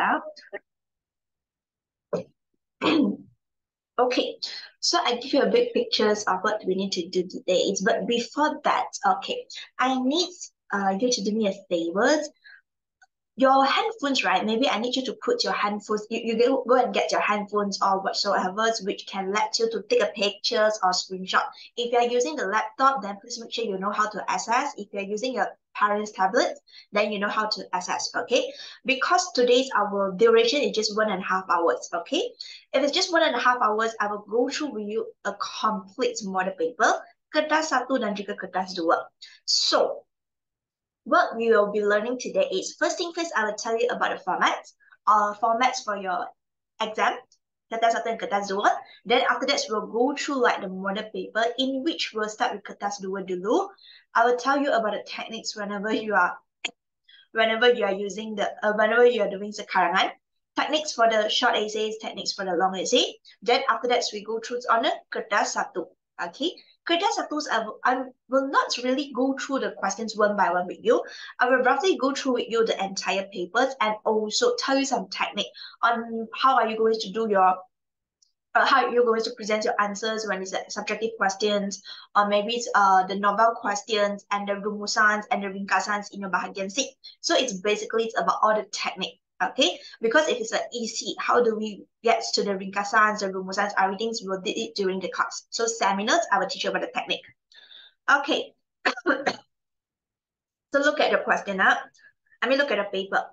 out. okay, so I give you a big pictures of what we need to do today. But before that, okay, I need uh, you to do me a favor your handphones, right? Maybe I need you to put your handphones, you, you go, go and get your handphones or whatsoever, which can let you to take a pictures or screenshot. If you're using the laptop, then please make sure you know how to access. If you're using your parents' tablet, then you know how to access, okay? Because today's our duration is just one and a half hours, okay? If it's just one and a half hours, I will go through with you a complete model paper, kertas satu dan juga kertas dua. So, what we will be learning today is first thing first, I will tell you about the format, uh, formats for your exam, kertas satu and kertas dua. Then after that, we'll go through like the model paper in which we'll start with kertas dua dulu. I will tell you about the techniques whenever you are, whenever you are using the, uh, whenever you are doing sekarangan. Techniques for the short essays, techniques for the long essay. Then after that, we go through on the kertas satu. Okay, Kertas Satus, I will, I will not really go through the questions one by one with you. I will roughly go through with you the entire papers and also tell you some technique on how are you going to do your uh, how you're going to present your answers when it's subjective questions, or maybe it's uh, the novel questions and the rumusans and the ringkasans in your bahagian C. So it's basically it's about all the technique okay? Because if it's an EC, how do we get to the ringkasans, the rumusans, everything we did it during the class. So seminars, I will teach you about the technique. Okay. so look at the question now. I mean, look at the paper.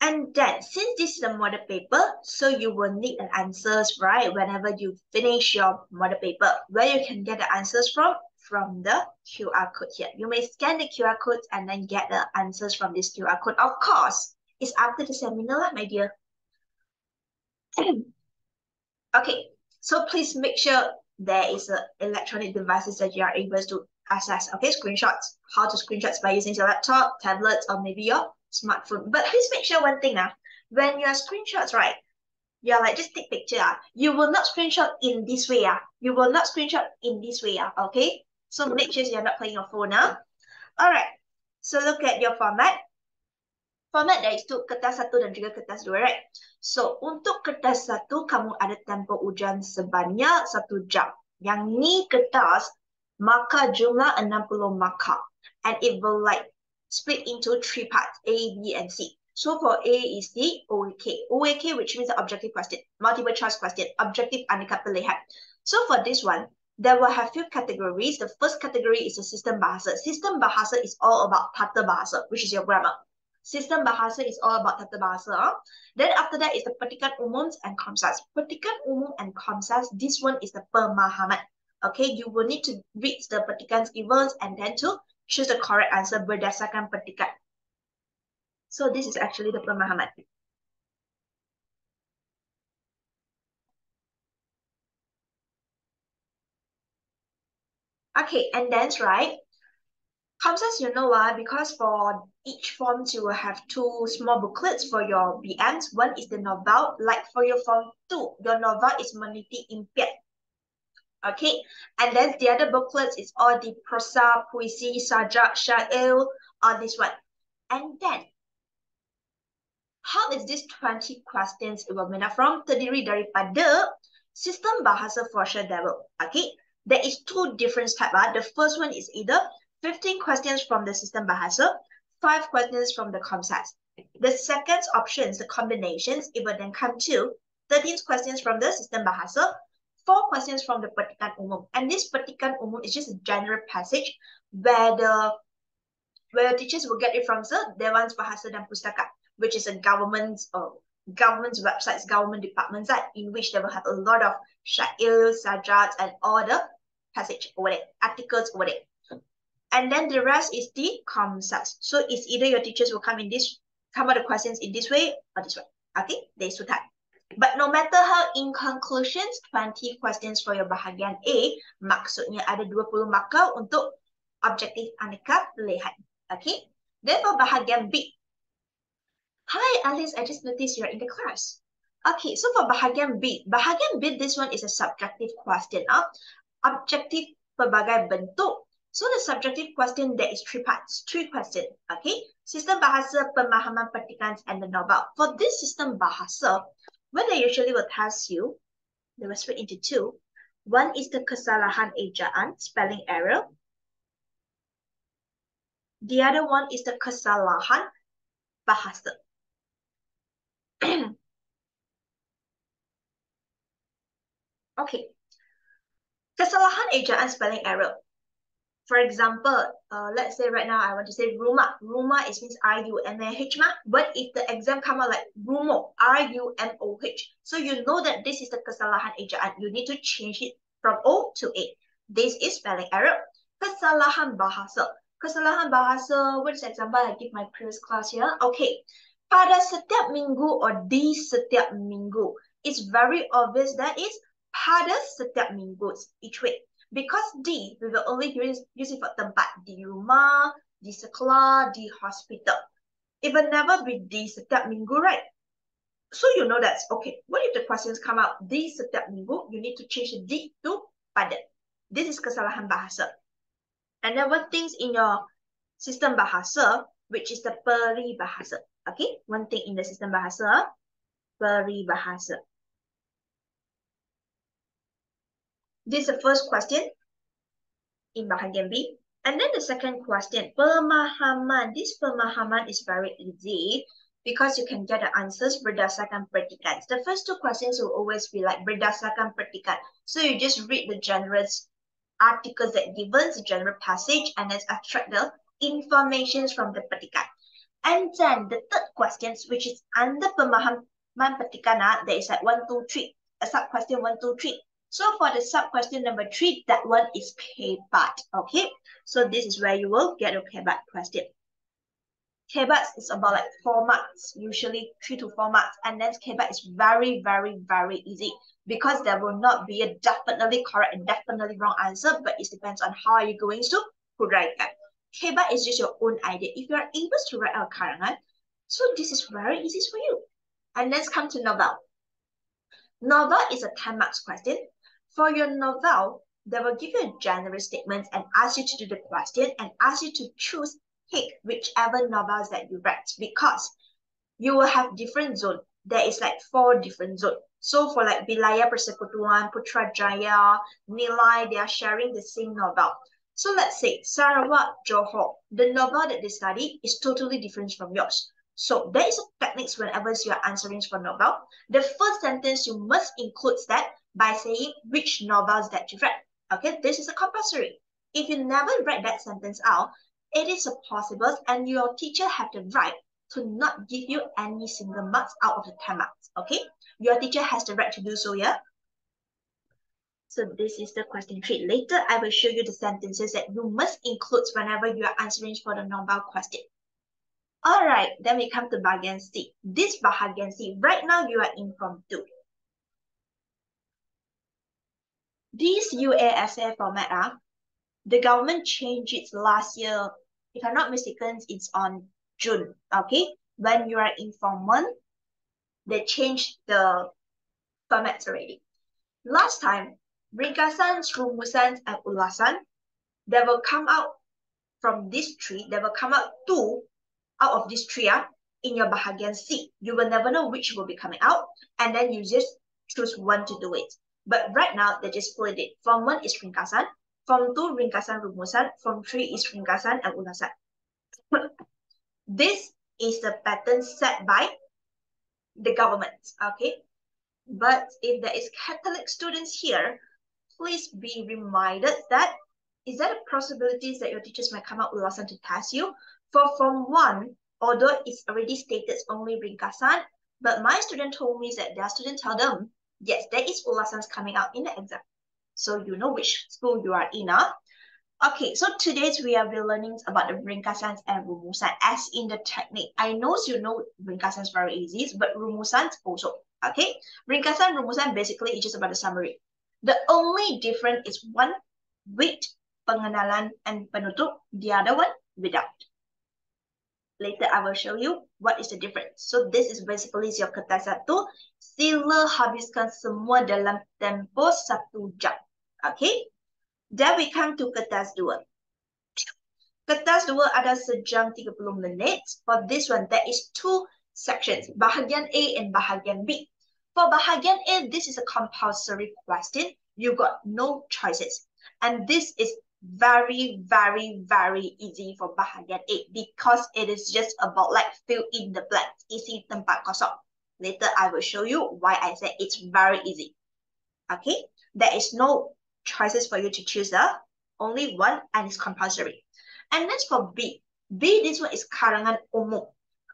And then, since this is a model paper, so you will need an answers, right? Whenever you finish your model paper, where you can get the answers from? From the QR code here. You may scan the QR code and then get the answers from this QR code. Of course, it's after the seminar, my dear. okay, so please make sure there is a electronic devices that you are able to access. Okay, screenshots. How to screenshots by using your laptop, tablet, or maybe your smartphone. But please make sure one thing now, ah, when you are screenshots, right? You're like, just take picture. Uh, you will not screenshot in this way. Uh. You will not screenshot in this way. Uh, okay? So make sure you're not playing your phone. Uh. Alright. So look at your format. Format dari itu kertas satu dan juga kertas dua, right? So, untuk kertas satu, kamu ada tempoh ujian sebanyak satu jam. Yang ni kertas, maka jumlah 60 maka. And it will like split into three parts, A, B, and C. So for A is the OAK. OAK, which means the objective question, multiple choice question, objective aneka pilihan. So for this one, there will have few categories. The first category is the system bahasa. System bahasa is all about tata bahasa, which is your grammar. System bahasa is all about tata bahasa. Then after that is the petikan umum and Komsas. Petikan umum and Komsas, this one is the pemahaman. Okay, you will need to read the petikan given and then to choose the correct answer berdasarkan petikan. So this is actually the pemahaman. Okay, and then right, Komsas, you know why? Because for each form, you will have two small booklets for your BMs. One is the novel, like for your form two, your novel is Meniti Impian okay? And then the other booklets is all the prosa, puisi, sajak, syair, all this one. And then, how is this 20 questions will made from? Terdiri daripada sistem bahasa for level, okay? There is two different types. Uh. The first one is either 15 questions from the system bahasa, 5 questions from the concepts. The second option is the combinations. It will then come to 13 questions from the system bahasa, four questions from the Petikan Umum. And this Petikan Umum is just a general passage where the where teachers will get it from the Dewan Bahasa dan Pustaka, which is a government's uh, government's websites, government department site, in which they will have a lot of syair, sajak, and all the passage over there, articles over there. And then the rest is the concepts. So it's either your teachers will come in this, come out the questions in this way or this way. Okay, there's two types. But no matter how in conclusions, 20 questions for your bahagian A, maksudnya ada 20 markah untuk objektif aneka pilihan. Okay? Then for bahagian B. Hi Alice, I just noticed you're in the class. Okay, so for bahagian B, bahagian B, this one is a subjective question. Uh. Objektif pelbagai bentuk. So the subjective question, there is three parts, three questions, okay? System bahasa, pemahaman petikan, and the novel. For this system bahasa, what they usually will test you, they will split into two. One is the kesalahan ejaan, spelling error. The other one is the kesalahan bahasa. okay. Kesalahan ejaan spelling error. For example, uh, let's say right now I want to say rumah. Rumah is means R-U-M-A-H ma. But if the exam come out like rumo, R-U-M-O-H. So you know that this is the kesalahan ejaan. You need to change it from O to A. This is spelling error. Kesalahan bahasa. Kesalahan bahasa, the example I give my previous class here? Okay. Pada setiap minggu or di setiap minggu. It's very obvious that is pada setiap minggu each week. Because D, we will only use, use it for tempat. Di rumah, di sekolah, di hospital. It will never be di setiap minggu, right? So you know that's okay. What if the questions come out di setiap minggu? You need to change di to pada. This is kesalahan bahasa. And then one things in your system bahasa, which is the peribahasa. Okay, one thing in the system bahasa, peribahasa. This is the first question in bahagian B. And then the second question, pemahaman. This pemahaman is very easy because you can get the answers berdasarkan petikan. The first two questions will always be like berdasarkan petikan. So you just read the general articles that given, the general passage, and then extract the informations from the petikan. And then the third questions, which is under pemahaman petikan, ah, there is like one, two, three. A sub question one, two, three. So for the sub question number three, that one is K-BAT, okay? So this is where you will get a K-BAT question. K-BAT is about like four marks, usually three to four marks. And then K-BAT is very, very, very easy because there will not be a definitely correct and definitely wrong answer, but it depends on how are you going to write that. K-BAT is just your own idea. If you are able to write a karangan, so this is very easy for you. And let's come to novel. Novel is a 10 marks question. For your novel, they will give you a general statement and ask you to do the question and ask you to choose, pick whichever novels that you read because you will have different zone. There is like four different zone. So for like Wilayah Persekutuan, Putrajaya, Nilai, they are sharing the same novel. So let's say Sarawak, Johor, the novel that they study is totally different from yours. So there is a techniques whenever you are answering for novel. The first sentence you must include that by saying which novels that you read. Okay, this is a compulsory. If you never read that sentence out, it is possible and your teacher have the right to not give you any single marks out of the 10 marks. Okay, your teacher has the right to do so, yeah? So this is the question three. Later, I will show you the sentences that you must include whenever you are answering for the novel question. All right, then we come to bahagian C. This bahagian C, right now you are in This UASA format, uh, the government changed it last year. If I'm not mistaken, it's on June, okay? When you are in Form 1, they changed the formats already. Last time, ringkasan, rumusan, and ulasan, they will come out from this tree, they will come out two out of this tree uh, in your bahagian C. You will never know which will be coming out, and then you just choose one to do it. But right now, they just split it. Form 1 is ringkasan, Form 2 ringkasan rumusan, Form 3 is ringkasan and ulasan. this is the pattern set by the government, okay? But if there is Catholic students here, please be reminded that is there a possibility that your teachers might come up with lesson to test you? For Form 1, although it's already stated only ringkasan, but my student told me that their student tell them yes, there is ulasan coming out in the exam. So you know which school you are in. Huh? Okay, so today we are learning about the ringkasan and rumusan as in the technique. I know you know ringkasan is very easy, but rumusan also. Okay, ringkasan rumusan basically is just about the summary. The only difference is one with pengenalan and penutup, the other one without. Later, I will show you what is the difference. So this is basically your kertas satu. Sila habiskan semua dalam tempo satu jam. Okay. Then we come to kertas dua. Kertas dua ada sejam 30 minit. For this one, there is two sections, bahagian A and bahagian B. For bahagian A, this is a compulsory question. You got no choices. And this is very, very, very easy for bahagian A because it is just about like fill in the blanks, isi tempat kosong. Later, I will show you why I said it's very easy. Okay, there is no choices for you to choose the only one and it's compulsory. And next for B. B, this one is karangan umum.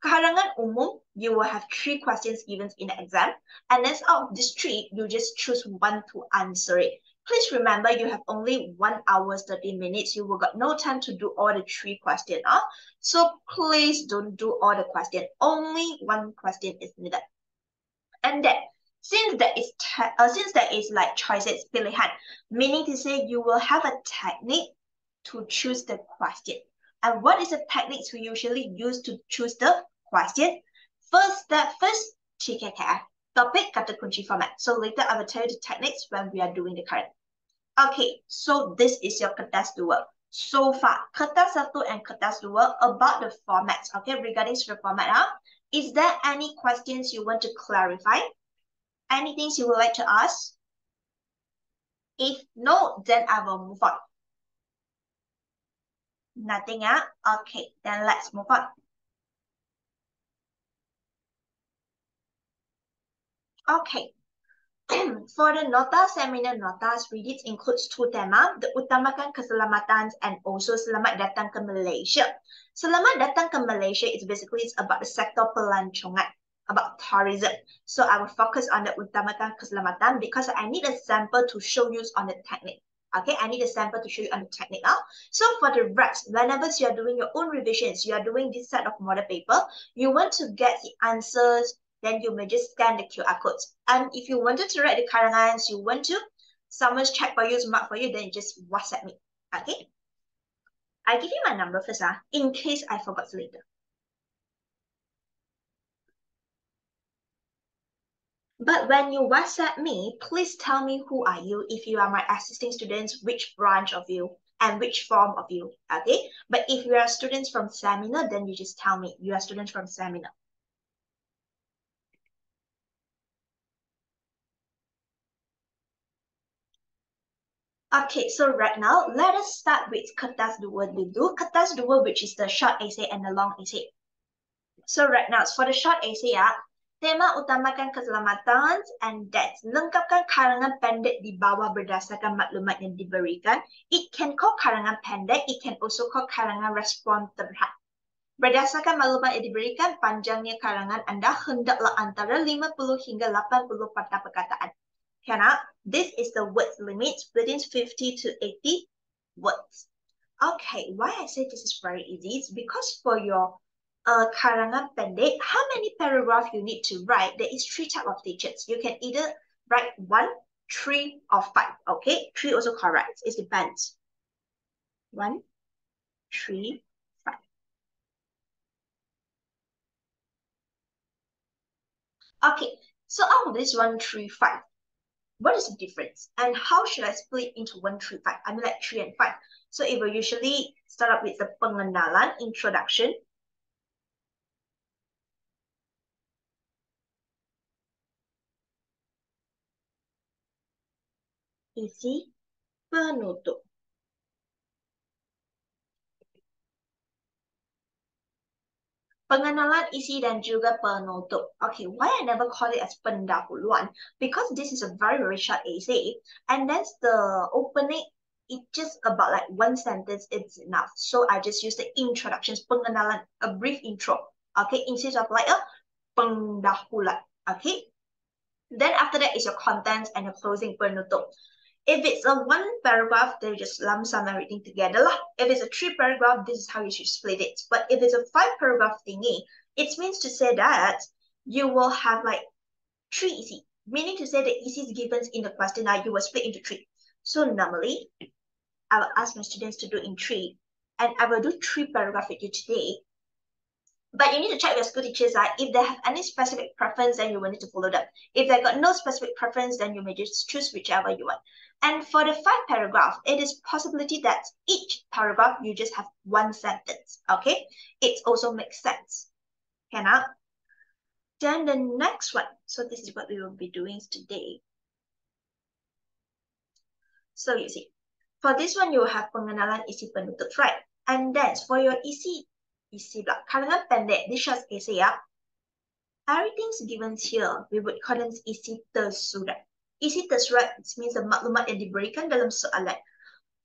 Karangan umum, you will have three questions given in the exam. And then out of these three, you just choose one to answer it. Please remember you have only one hour, 30 minutes. You will got no time to do all the three questions. Huh? So please don't do all the questions. Only one question is needed. And then since there is uh, since there is like choices pilihan, meaning to say you will have a technique to choose the question. And what is the techniques we usually use to choose the question? First step first, TKKF, topic kata kunci format. So later I will tell you the techniques when we are doing the current. Okay, so this is your kertas dua. So far, kertas satu and kertas dua about the formats. Okay, regarding the format, huh? is there any questions you want to clarify? Anything you would like to ask? If no, then I will move on. Nothing, yeah? Okay, then let's move on. Okay. For the nota seminar notas, read includes two tema, the utamakan keselamatan and also selamat datang ke Malaysia. Selamat datang ke Malaysia is basically it's about the sector pelancongan, about tourism. So I will focus on the utamakan keselamatan because I need a sample to show you on the technique. Okay, I need a sample to show you on the technique now. So for the rest, whenever you are doing your own revisions, you are doing this set of model paper, you want to get the answers, then you may just scan the QR codes. And if you wanted to write the karangans, you want to, someone's check for you, mark for you, then just WhatsApp me. Okay? I give you my number first, uh, in case I forgot later. But when you WhatsApp me, please tell me who are you if you are my assisting students, which branch of you and which form of you, okay? But if you are students from seminar, then you just tell me you are students from seminar. Okay, so right now, let us start with kertas dua dulu. Kertas dua, which is the short essay and the long essay. So right now, for the short essay, yeah, Tema utamakan keselamatan and death. Lengkapkan karangan pendek di bawah berdasarkan maklumat yang diberikan. It can call karangan pendek. It can also call karangan respon terhad. Berdasarkan maklumat yang diberikan, panjangnya karangan anda hendaklah antara 50 hingga 80 patah perkataan. Cannot. This is the words limit within 50 to 80 words. Okay, why I say this is very easy? is because for your uh, karangan pendek, how many paragraphs you need to write? There is three type of digits. You can either write one, three, or five. Okay, three also correct. It depends. One, three, five. Okay, so out of this one, three, five, what is the difference? And how should I split into one, three, five? I mean like three and five. So it will usually start up with the pengenalan, introduction, isi penutup. Pengenalan isi dan juga penutup. Okay, why I never call it as pendahuluan? Because this is a very, very short essay. And that's the opening. It just about like one sentence, it's enough. So I just use the introductions, pengenalan, a brief intro. Okay, instead of like a pendahuluan. Okay. Then after that is your contents and your closing penutup. If it's a one paragraph, then you just lump sum everything together. Lah. If it's a three paragraph, this is how you should split it. But if it's a five paragraph thingy, it means to say that you will have like three isi, meaning to say the isi given in the question now you will split into three. So normally, I will ask my students to do in three, and I will do three paragraph with you today. But you need to check with your school teachers uh, if they have any specific preference, then you will need to follow them. If they got no specific preference, then you may just choose whichever you want. And for the five paragraph, it is possibility that each paragraph you just have one sentence. Okay, it also makes sense. Cannot. Then the next one. So this is what we will be doing today. So you see, for this one, you will have pengenalan isi penutup, right? And then for your isi, isi block, karangan pendek, this shows isi ya. Everything's given here, we would call them isi tersurat. Isi tersurat means the maklumat yang diberikan dalam soalan.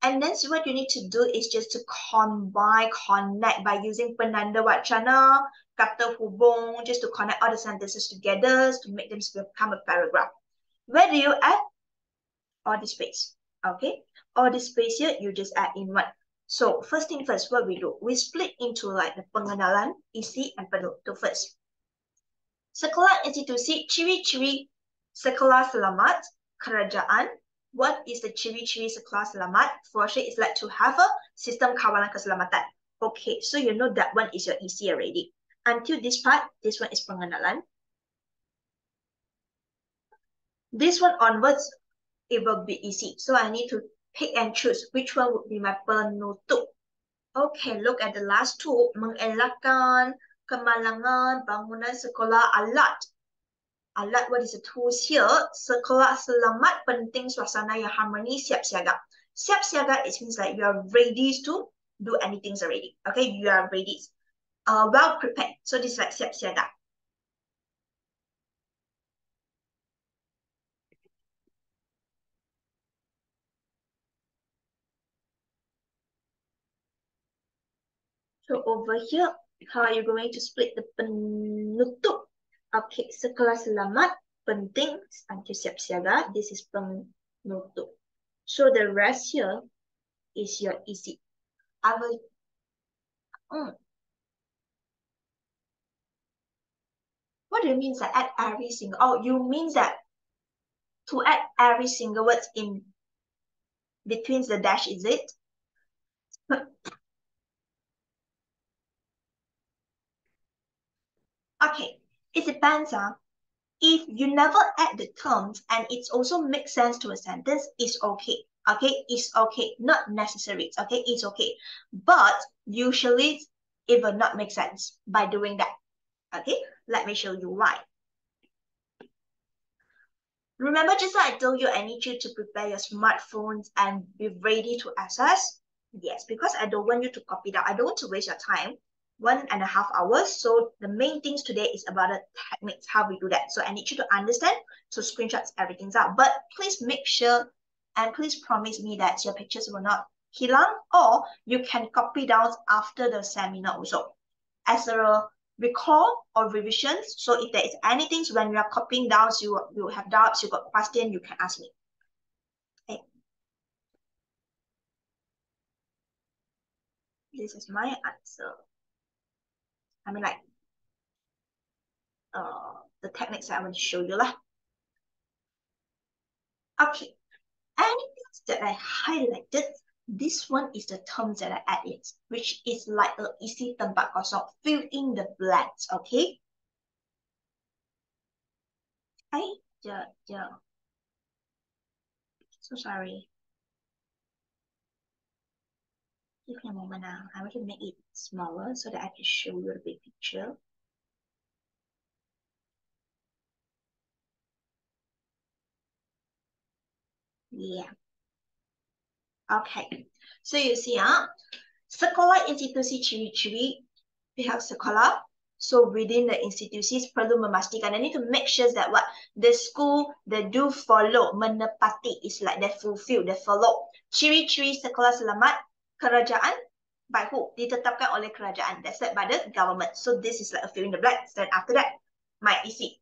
And then so what you need to do is just to combine, connect by using penanda wacana, kata hubung, just to connect all the sentences together to make them become a paragraph. Where do you add? All the space. Okay, all the space here, you just add in one. So first thing first, what we do, we split into like the pengenalan, isi, and penutup first. Sekolah institusi, ciri-ciri sekolah selamat, kerajaan. What is the ciri-ciri sekolah selamat? For sure, it's like to have a sistem kawalan keselamatan. Okay, so you know that one is your isi already. Until this part, this one is pengenalan. This one onwards, it will be easy. So I need to pick and choose which one would be my penutup. Okay, look at the last two. Mengelakkan kemalangan bangunan sekolah alat. Alat, what is the tools here? Sekolah selamat penting suasana yang harmoni siap siaga. Siap siaga, it means like you are ready to do anything already. Okay, you are ready. Uh, well prepared. So this is like siap siaga. So over here, how are you going to split the penutup? Okay, sekolah selamat, penting, until siap siaga. This is penutup. So the rest here is your isi. I will... Mm. What do you mean that add every single... Oh, you mean that to add every single word in between the dash, is it? Okay, it depends on. Uh, if you never add the terms and it also makes sense to a sentence, it's okay. Okay, it's okay. Not necessary. Okay, it's okay. But usually it will not make sense by doing that. Okay, let me show you why. Remember just like I told you, I need you to prepare your smartphones and be ready to access? Yes, because I don't want you to copy that. I don't want to waste your time one and a half hours. So the main things today is about the techniques, how we do that. So I need you to understand, so screenshots everything's out. But please make sure and please promise me that your pictures will not hilang or you can copy down after the seminar also. As a recall or revisions, so if there is anything when you are copying down, you, you have doubts, you got question, you can ask me. This is my answer. I mean like uh, the techniques I'm going to show you lah. Okay, anything that I highlighted, this one is the terms that I added, which is like a isi tempat kosong. Fill in the blanks, okay? I, yeah, yeah. So sorry. Give me a moment now. I want to make it smaller so that I can show you the big picture. Yeah. Okay. So you see, huh? sekolah institusi ciri-ciri pihak sekolah. So within the institusi perlu memastikan. I need to make sure that what the school they do follow menepati is like they fulfill, they follow. Ciri-ciri sekolah selamat kerajaan by who? Ditetapkan oleh kerajaan. That's set by the government. So this is like a fill in the blanks. Then after that, my isi.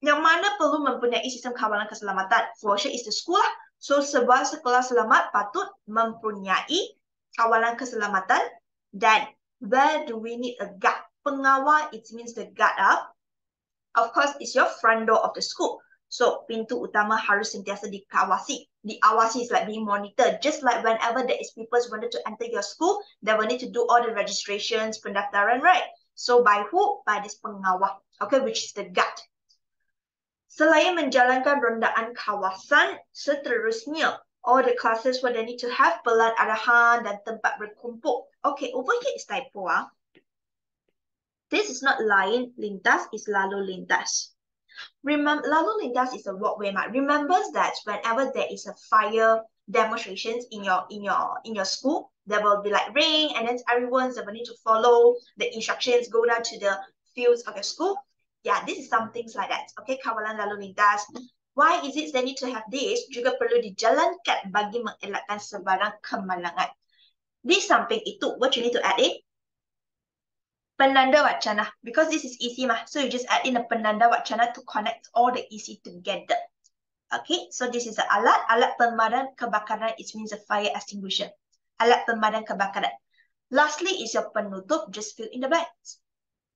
Yang mana perlu mempunyai sistem kawalan keselamatan? For sure is the school lah. So sebuah sekolah selamat patut mempunyai kawalan keselamatan. Dan where do we need a guard? Pengawal, it means the guard up. Of course, it's your front door of the school. So pintu utama harus sentiasa dikawasi. Diawasi is like being monitored. Just like whenever there is people wanted to enter your school, they will need to do all the registrations, pendaftaran, right? So by who? By this pengawal, okay, which is the guard. Selain menjalankan rondaan kawasan, seterusnya, all the classes what they need to have pelat arahan dan tempat berkumpul. Okay, over here is typo. Ah. This is not lain lintas, it's lalu lintas. Remember, lalu lintas is a walkway map. Remember that whenever there is a fire demonstrations in your in your in your school, there will be like rain, and then everyone's will need to follow the instructions, go down to the fields of your school. Yeah, this is some things like that. Okay, kawalan lalu lintas. Why is it they need to have this? Juga perlu dijalankan bagi mengelakkan sebarang kemalangan. This something itu, what you need to add in? Penanda wacana. Because this is easy mah. So you just add in a penanda wacana to connect all the easy together. Okay, so this is the alat. Alat pemadam kebakaran, it means a fire extinguisher. Alat pemadam kebakaran. Lastly is your penutup, just fill in the blanks.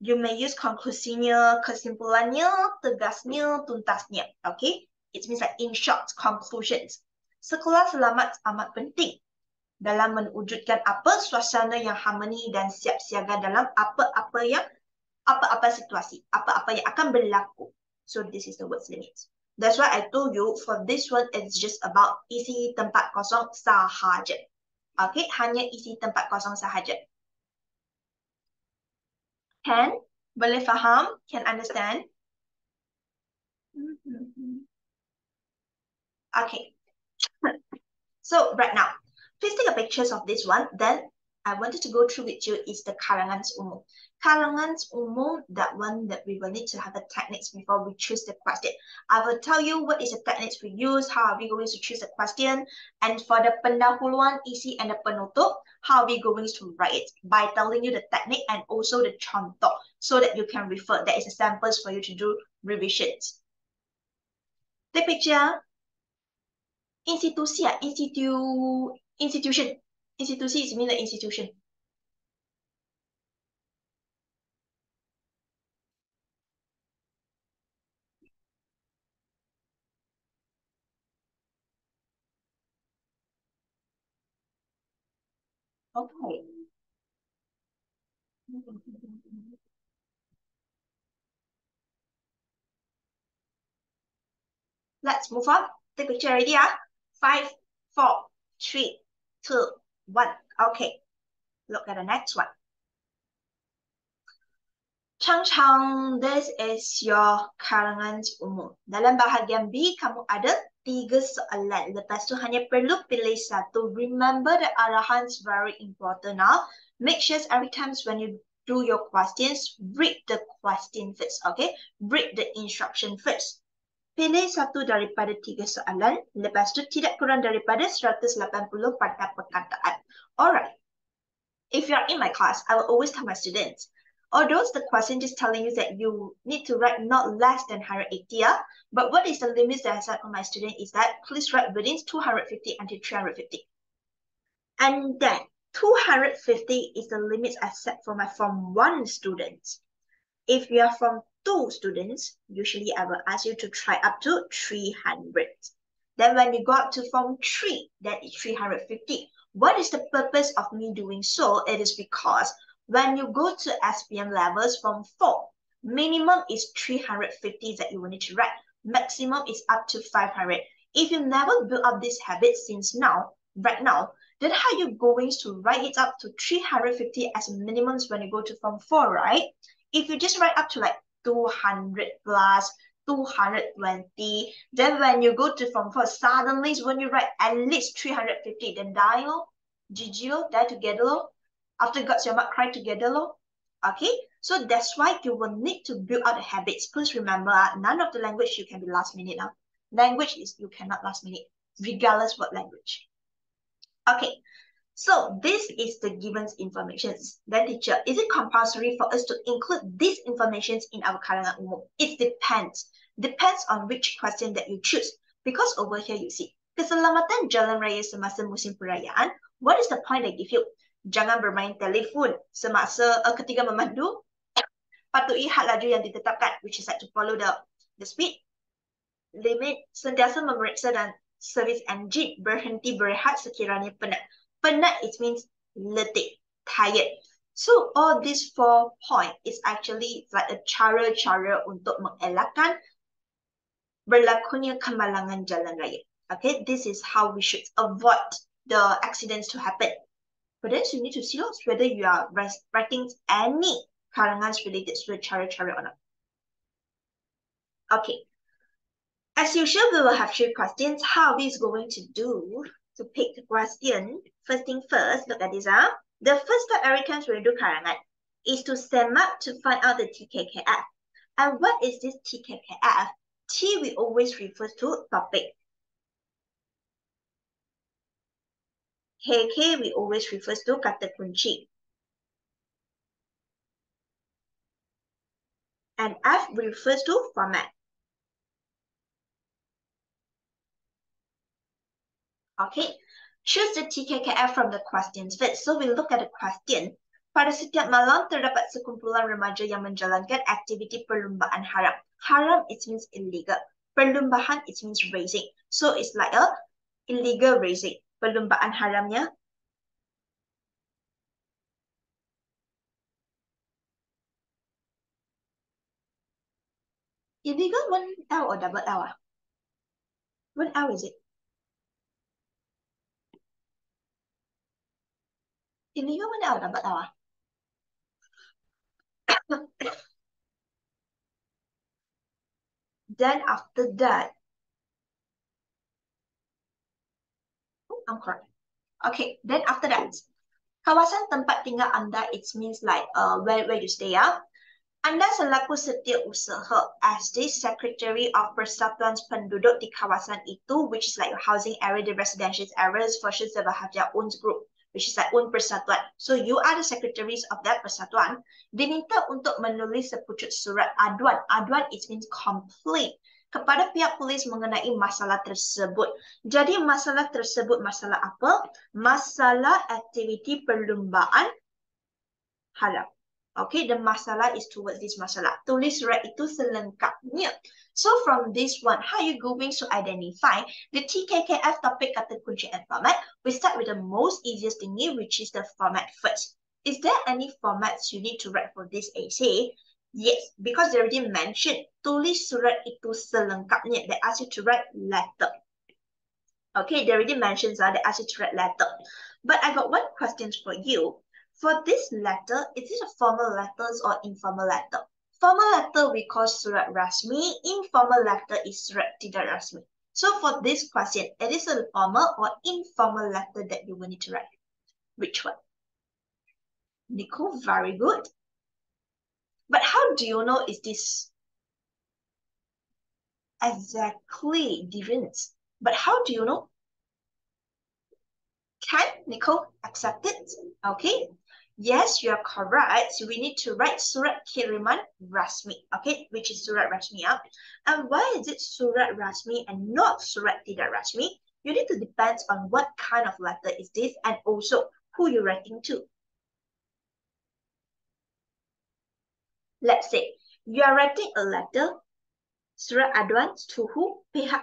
You may use konklusinya, kesimpulannya, tegasnya, tuntasnya. Okay? It means like in short, conclusions. Sekolah selamat amat penting dalam mewujudkan apa suasana yang harmoni dan siap siaga dalam apa-apa yang apa-apa situasi, apa-apa yang akan berlaku. So this is the words limit. That's why I told you for this one it's just about isi tempat kosong sahaja. Okay, hanya isi tempat kosong sahaja. Can? Boleh faham? Can understand? Okay. so right now, please take a pictures of this one. Then I wanted to go through with you is the karangan umum. Karangan umum, that one that we will need to have the techniques before we choose the question. I will tell you what is the techniques we use, how are we going to choose the question, and for the pendahuluan, isi, and the penutup, how are we going to write it by telling you the technique and also the contoh so that you can refer. There is a samples for you to do revisions. The picture. Institusi, ah, institu, institution. Institusi is mean the institution. Okay. Let's move on. The picture already, ah? Five, four, three, two, one. Okay. Look at the next one. Chang Chang, this is your karangan umum. Dalam bahagian B, kamu ada tiga soalan. Lepas tu hanya perlu pilih satu. Remember the arahan is very important now. Make sure every time when you do your questions, read the question first, okay? Read the instruction first. Pilih satu daripada tiga soalan. Lepas tu tidak kurang daripada 180 pada perkataan. Alright. If you are in my class, I will always tell my students, Although the question is telling you that you need to write not less than 180, yeah? but what is the limit that I set for my student is that please write within 250 until 350. And then 250 is the limit I set for my from one student. If you are from two students, usually I will ask you to try up to 300. Then when you go up to form 3, that is 350. What is the purpose of me doing so? It is because when you go to SPM levels from 4, minimum is 350 that you will need to write. Maximum is up to 500. If you never build up this habit since now, right now, then how you going to write it up to 350 as minimums when you go to Form 4, right? If you just write up to like 200 plus, 220, then when you go to Form first, suddenly when you write at least 350, then die, lo, GG, die together, after God's your mark cry together, lo. Okay, so that's why you will need to build out the habits. Please remember, uh, none of the language you can be last minute now. Language is you cannot last minute, regardless what language. Okay, so this is the given information. Then teacher, is it compulsory for us to include these informations in our karangan umum? It depends. Depends on which question that you choose. Because over here you see, keselamatan jalan raya semasa musim perayaan, what is the point I give you? jangan bermain telefon semasa uh, ketika memandu. Patuhi had laju yang ditetapkan, which is like to follow the the speed limit. Sentiasa memeriksa dan servis enjin berhenti berehat sekiranya penat. Penat it means letih, tired. So all these four points is actually like a cara-cara untuk mengelakkan berlakunya kemalangan jalan raya. Okay, this is how we should avoid the accidents to happen. But then you need to see whether you are writing any karangan related to the cara-cara or not. Okay. As usual, we will have three questions. How are we going to do to pick the question? First thing first, look at this. Huh? The first step Americans will do karangan is to sum up to find out the TKKF. And what is this TKKF? T we always refer to topic. KK we always refer to kata kunci. And F refers to format. Okay, choose the TKKF from the questions. So we look at the question. Pada setiap malam terdapat sekumpulan remaja yang menjalankan aktiviti perlumbaan haram. Haram it means illegal. Perlumbaan it means racing. So it's like a illegal racing. Perlumbaan haramnya illegal one L or double L? Ah? One L is it? L or double L? Ah? then after that, oh, I'm correct. Okay, then after that, kawasan tempat tinggal anda, it means like uh, where, where you stay, yeah? Anda selaku setiausaha as the Secretary of Persatuan Penduduk di kawasan itu, which is like your housing area, the residential areas, for sure, their own group which is like un persatuan. So you are the secretaries of that persatuan. Diminta untuk menulis sepucuk surat aduan. Aduan it means complaint kepada pihak polis mengenai masalah tersebut. Jadi masalah tersebut masalah apa? Masalah aktiviti perlumbaan halal. Okay, the masalah is towards this masalah. Tulis surat itu selengkapnya. So from this one, how are you going to identify the TKKF topic kata kunci and format? We start with the most easiest thingy, which is the format first. Is there any formats you need to write for this essay? Yes, because they already mentioned, tulis surat itu selengkapnya. They ask you to write letter. Okay, they already mentioned that they ask you to write letter. But I got one question for you. For this letter, is it a formal letters or informal letter? Formal letter we call surat rasmi. Informal letter is surat tidak rasmi. So for this question, it is a formal or informal letter that you will need to write. Which one? Nicole, very good. But how do you know is this exactly different? But how do you know? Can Nicole accept it? Okay. Yes, you are correct. We need to write Surat Kiriman Rasmi, okay, which is Surat Rasmi. Yeah? And why is it Surat Rasmi and not Surat Tidak Rasmi? You need to depend on what kind of letter is this and also who you're writing to. Let's say you are writing a letter, Surat Aduan to who? Pihak,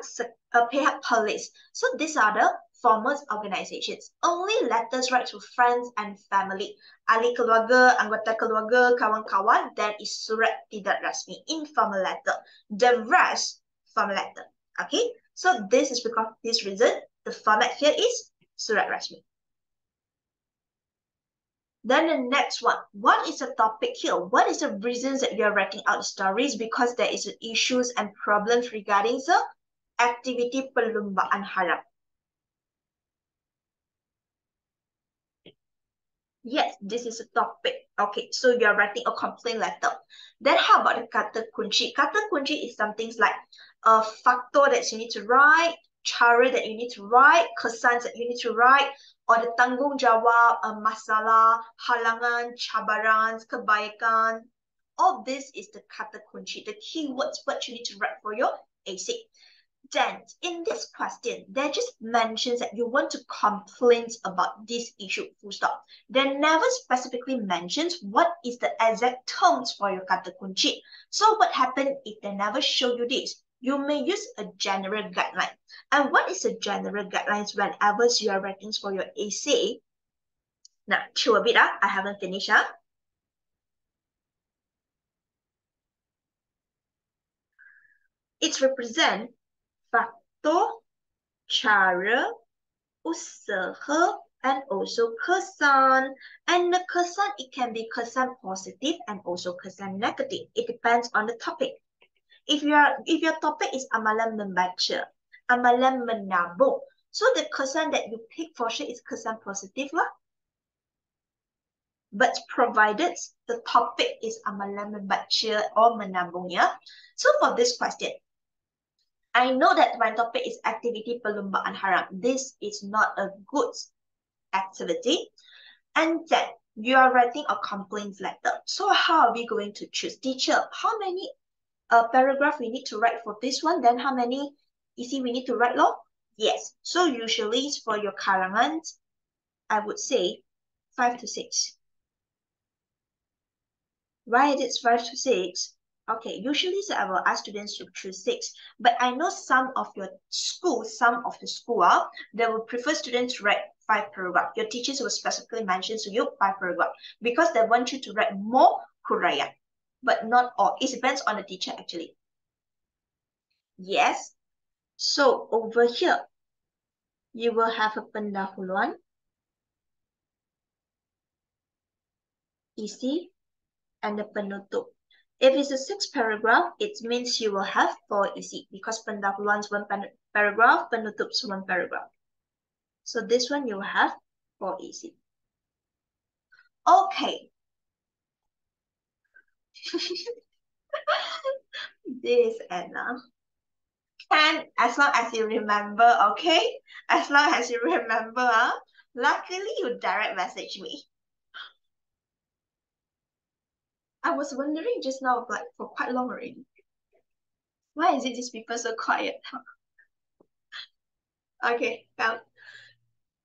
uh, pihak police. So these are the formal organizations. Only letters write to friends and family. Ahli keluarga, anggota keluarga, kawan-kawan, that is surat tidak rasmi, informal letter. The rest, formal letter. Okay, so this is because this reason, the format here is surat rasmi. Then the next one, what is the topic here? What is the reasons that you are writing out stories? Because there is issues and problems regarding the activity perlumbaan haram. Yes, this is a topic. Okay, so you're writing a complaint letter. Then how about the kata kunci? Kata kunci is something like a factor that you need to write, cara that you need to write, kesan that you need to write, or the tanggungjawab, a masalah, halangan, cabaran, kebaikan. All this is the kata kunci, the keywords what you need to write for your essay then in this question, they just mentions that you want to complain about this issue full stop. They never specifically mentions what is the exact terms for your kata kunci. So what happened if they never show you this? You may use a general guideline. And what is a general guidelines whenever you are writing for your essay? Now, chill a bit, uh, I haven't finished up. It represents faktor, cara, usaha, and also kesan. And the kesan, it can be kesan positive and also kesan negative. It depends on the topic. If your if your topic is amalan membaca, amalan menabung, so the kesan that you pick for sure is kesan positive lah. But provided the topic is amalan membaca or menabung ya. So for this question, I know that my topic is activity perlombaan haram. This is not a good activity. And then you are writing a complaint letter. So how are we going to choose? Teacher, how many uh, paragraph we need to write for this one? Then how many isi we need to write law? Yes. So usually for your karangan, I would say five to six. Why it's five to six? Okay, usually so I will ask students to choose six, but I know some of your school, some of the school, uh, they will prefer students to write five paragraph. Your teachers will specifically mention to you five paragraph because they want you to write more huraian, but not all. It depends on the teacher actually. Yes. So over here, you will have a pendahuluan. Isi and the penutup. If it's a six paragraph, it means you will have four isi because pendahuluan's one paragraph, penutup's one paragraph. So this one you have four isi. Okay. this Anna. Can as long as you remember, okay? As long as you remember, huh? luckily you direct message me. I was wondering just now, like for quite long already. Why is it these people so quiet? okay, well,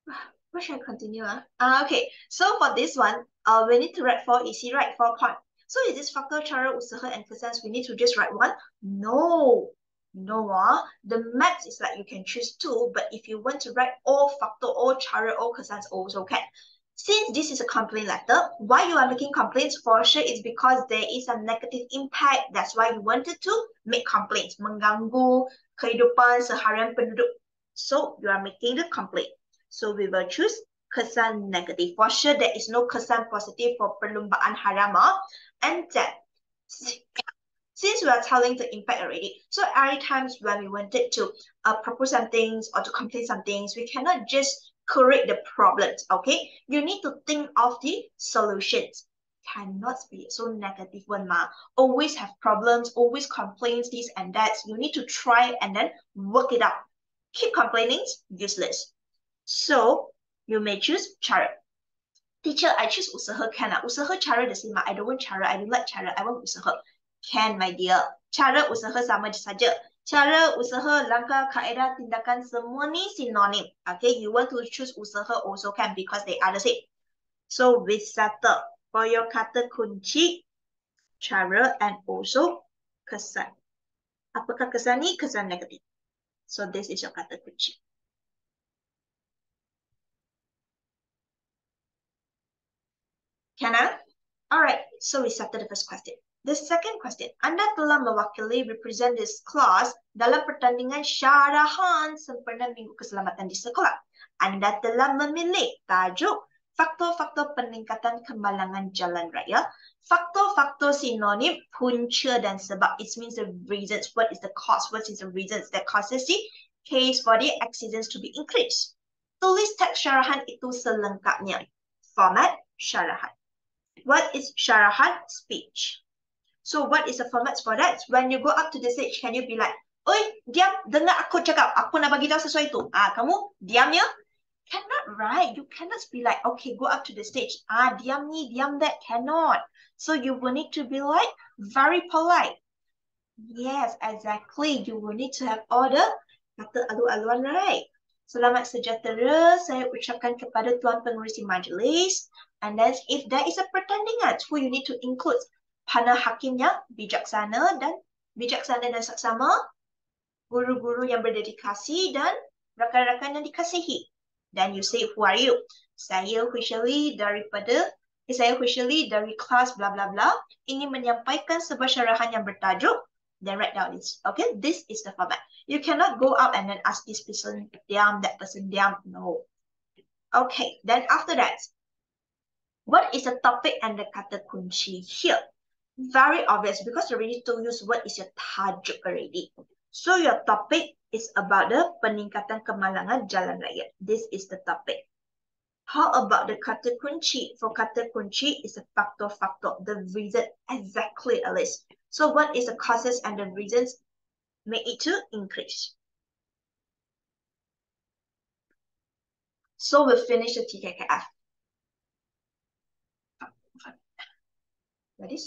where should I continue? Uh? Uh, okay, so for this one, uh, we need to write four isi, right? Four point. So is this factor, cara, usaha, and we need to just write one? No, no. Uh, the max is like you can choose two, but if you want to write all factor, all cara, all kesans, also can. Since this is a complaint letter, why you are making complaints for sure is because there is a negative impact. That's why you wanted to make complaints. Mengganggu kehidupan seharian penduduk. So you are making the complaint. So we will choose kesan negative. For sure, there is no kesan positive for perlombaan harama. And then, since we are telling the impact already, so every times when we wanted to uh, propose some things or to complain some things, we cannot just correct the problems, okay? You need to think of the solutions. Cannot be so negative one, ma. Always have problems, always complaints, this and that. You need to try and then work it out. Keep complaining, useless. So, you may choose cara. Teacher, I choose usaha can. Usaha cara the same. I don't want cara. I don't like cara. I want usaha. Can, my dear. Cara usaha sama saja. Cara, usaha, langkah, kaedah, tindakan, semua ni sinonim. Okay, you want to choose usaha also can because they are the same. So, we settle for your kata kunci, cara, and also kesan. Apakah kesan ni? Kesan negatif. So, this is your kata kunci. Can I? Alright, so we settle the first question. The second question, Anda telah mewakili represent this class dalam pertandingan syarahan sempurna minggu keselamatan di sekolah. Anda telah memilih tajuk faktor-faktor peningkatan kemalangan jalan raya. Faktor-faktor sinonim punca dan sebab. It means the reasons. What is the cause? What is the reasons that causes the case for the accidents to be increased? Tulis teks syarahan itu selengkapnya. Format syarahan. What is syarahan? Speech. So what is the format for that? When you go up to the stage, can you be like, Oi, diam, dengar aku cakap. Aku nak bagi tahu sesuatu. Ah, kamu diam ya? Cannot, right? You cannot be like, okay, go up to the stage. Ah, diam ni, diam that. Cannot. So you will need to be like very polite. Yes, exactly. You will need to have order. Kata alu-aluan, right? Selamat sejahtera saya ucapkan kepada tuan pengurusi majlis. And then if there is a pertandingan, who you need to include panah hakimnya bijaksana dan bijaksana dan saksama, guru-guru yang berdedikasi dan rakan-rakan yang dikasihi. Dan you say, who are you? Saya officially daripada, eh, saya officially dari kelas bla bla bla ingin menyampaikan sebuah syarahan yang bertajuk Then write down this. Okay, this is the format. You cannot go out and then ask this person diam, that person diam. No. Okay, then after that, what is the topic and the kata kunci here? Very obvious because you already told you what is your tajuk already. So your topic is about the peningkatan kemalangan jalan raya. This is the topic. How about the kata kunci? For kata kunci is a factor-factor, the reason exactly a. So what is the causes and the reasons make it to increase? So we'll finish the TKKF. Ready?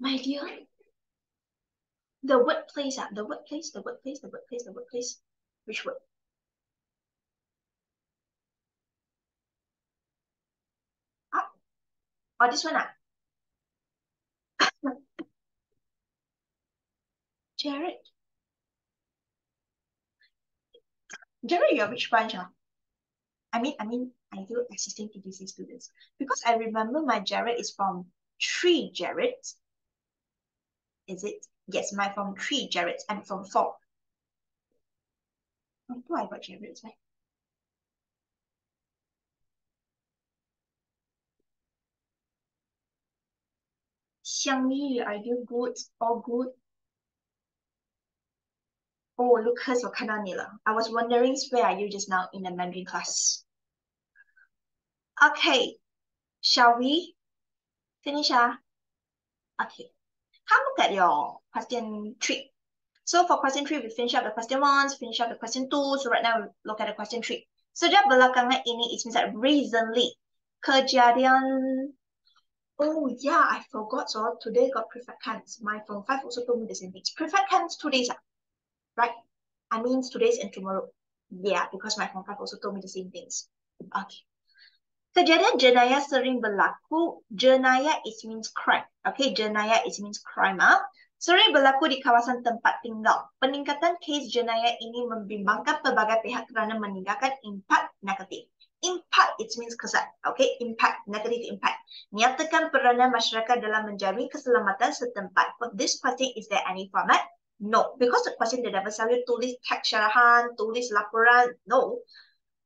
My dear, the workplace, ah, the workplace, the workplace, the workplace, the workplace. Which word? Ah, oh, this one, ah. Jared. Jared, you're which branch, ah? I mean, I mean, I do assisting TTC students because I remember my Jared is from three Jareds is it? Yes, my from three Jareds and from four. Oh, I got Jareds, right? Xiangyi, are you good? All good? Oh, Lucas, 我看到你了. I was wondering where are you just now in the Mandarin class? Okay, shall we finish? Ah? Okay have a look at your question three. So for question three, we finish up the question one, finish up the question two. So right now we look at the question three. Sejak belakangan ini, it means that recently, kejadian Oh yeah, I forgot. So today got prefect cans. My form five also told me the same thing. Prefect cans two days, ah, right? I mean today's and tomorrow. Yeah, because my form five also told me the same things. Okay. Kejadian jenayah sering berlaku. Jenayah is means crime. Okay, jenayah is means crime. Ah. Sering berlaku di kawasan tempat tinggal. Peningkatan kes jenayah ini membimbangkan pelbagai pihak kerana meninggalkan impak negatif. Impact, it means kesan. Okay, impact, negative impact. Nyatakan peranan masyarakat dalam menjamin keselamatan setempat. For this question, is there any format? No, because the question they never selalu tulis teks syarahan, tulis laporan. No,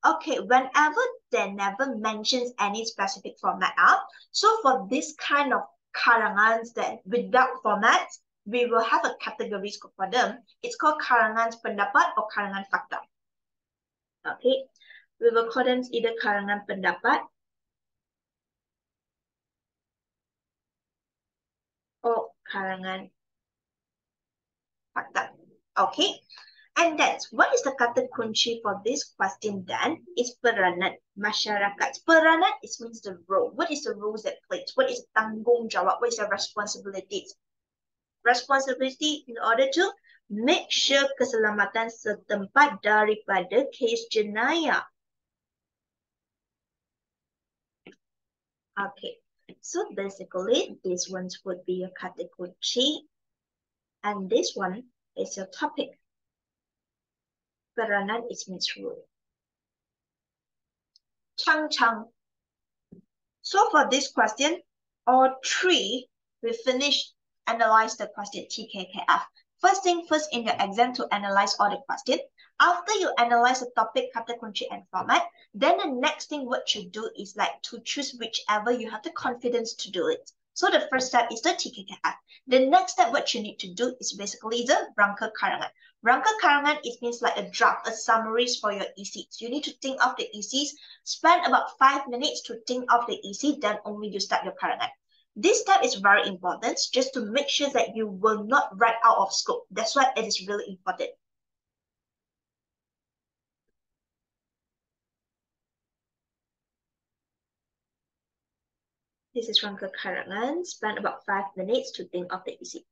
Okay, whenever they never mentions any specific format up, so for this kind of karangans that without format, we will have a category for them. It's called karangan pendapat or karangan fakta. Okay, we will call them either karangan pendapat or karangan fakta. Okay, and that's what is the kata kunci for this question then? Is peranan masyarakat. Peranan is means the role. What is the roles that plays? What is the tanggungjawab? What is the responsibilities? Responsibility in order to make sure keselamatan setempat daripada kes jenayah. Okay, so basically this ones would be your kata kunci and this one is your topic peranan is misrule. Chang Chang. So for this question, all three, we finish analyze the question TKKF. First thing first in your exam to analyze all the question. After you analyze the topic, kata kunci, and format, then the next thing what you do is like to choose whichever you have the confidence to do it. So the first step is the TKKF. The next step what you need to do is basically the rangka karangan. Rangka karangan, it means like a draft, a summaries for your ECs. You need to think of the ECs, spend about five minutes to think of the isi, then only you start your karangan. This step is very important just to make sure that you will not write out of scope. That's why it is really important. This is Rangka Karangan. Spend about five minutes to think of the isi.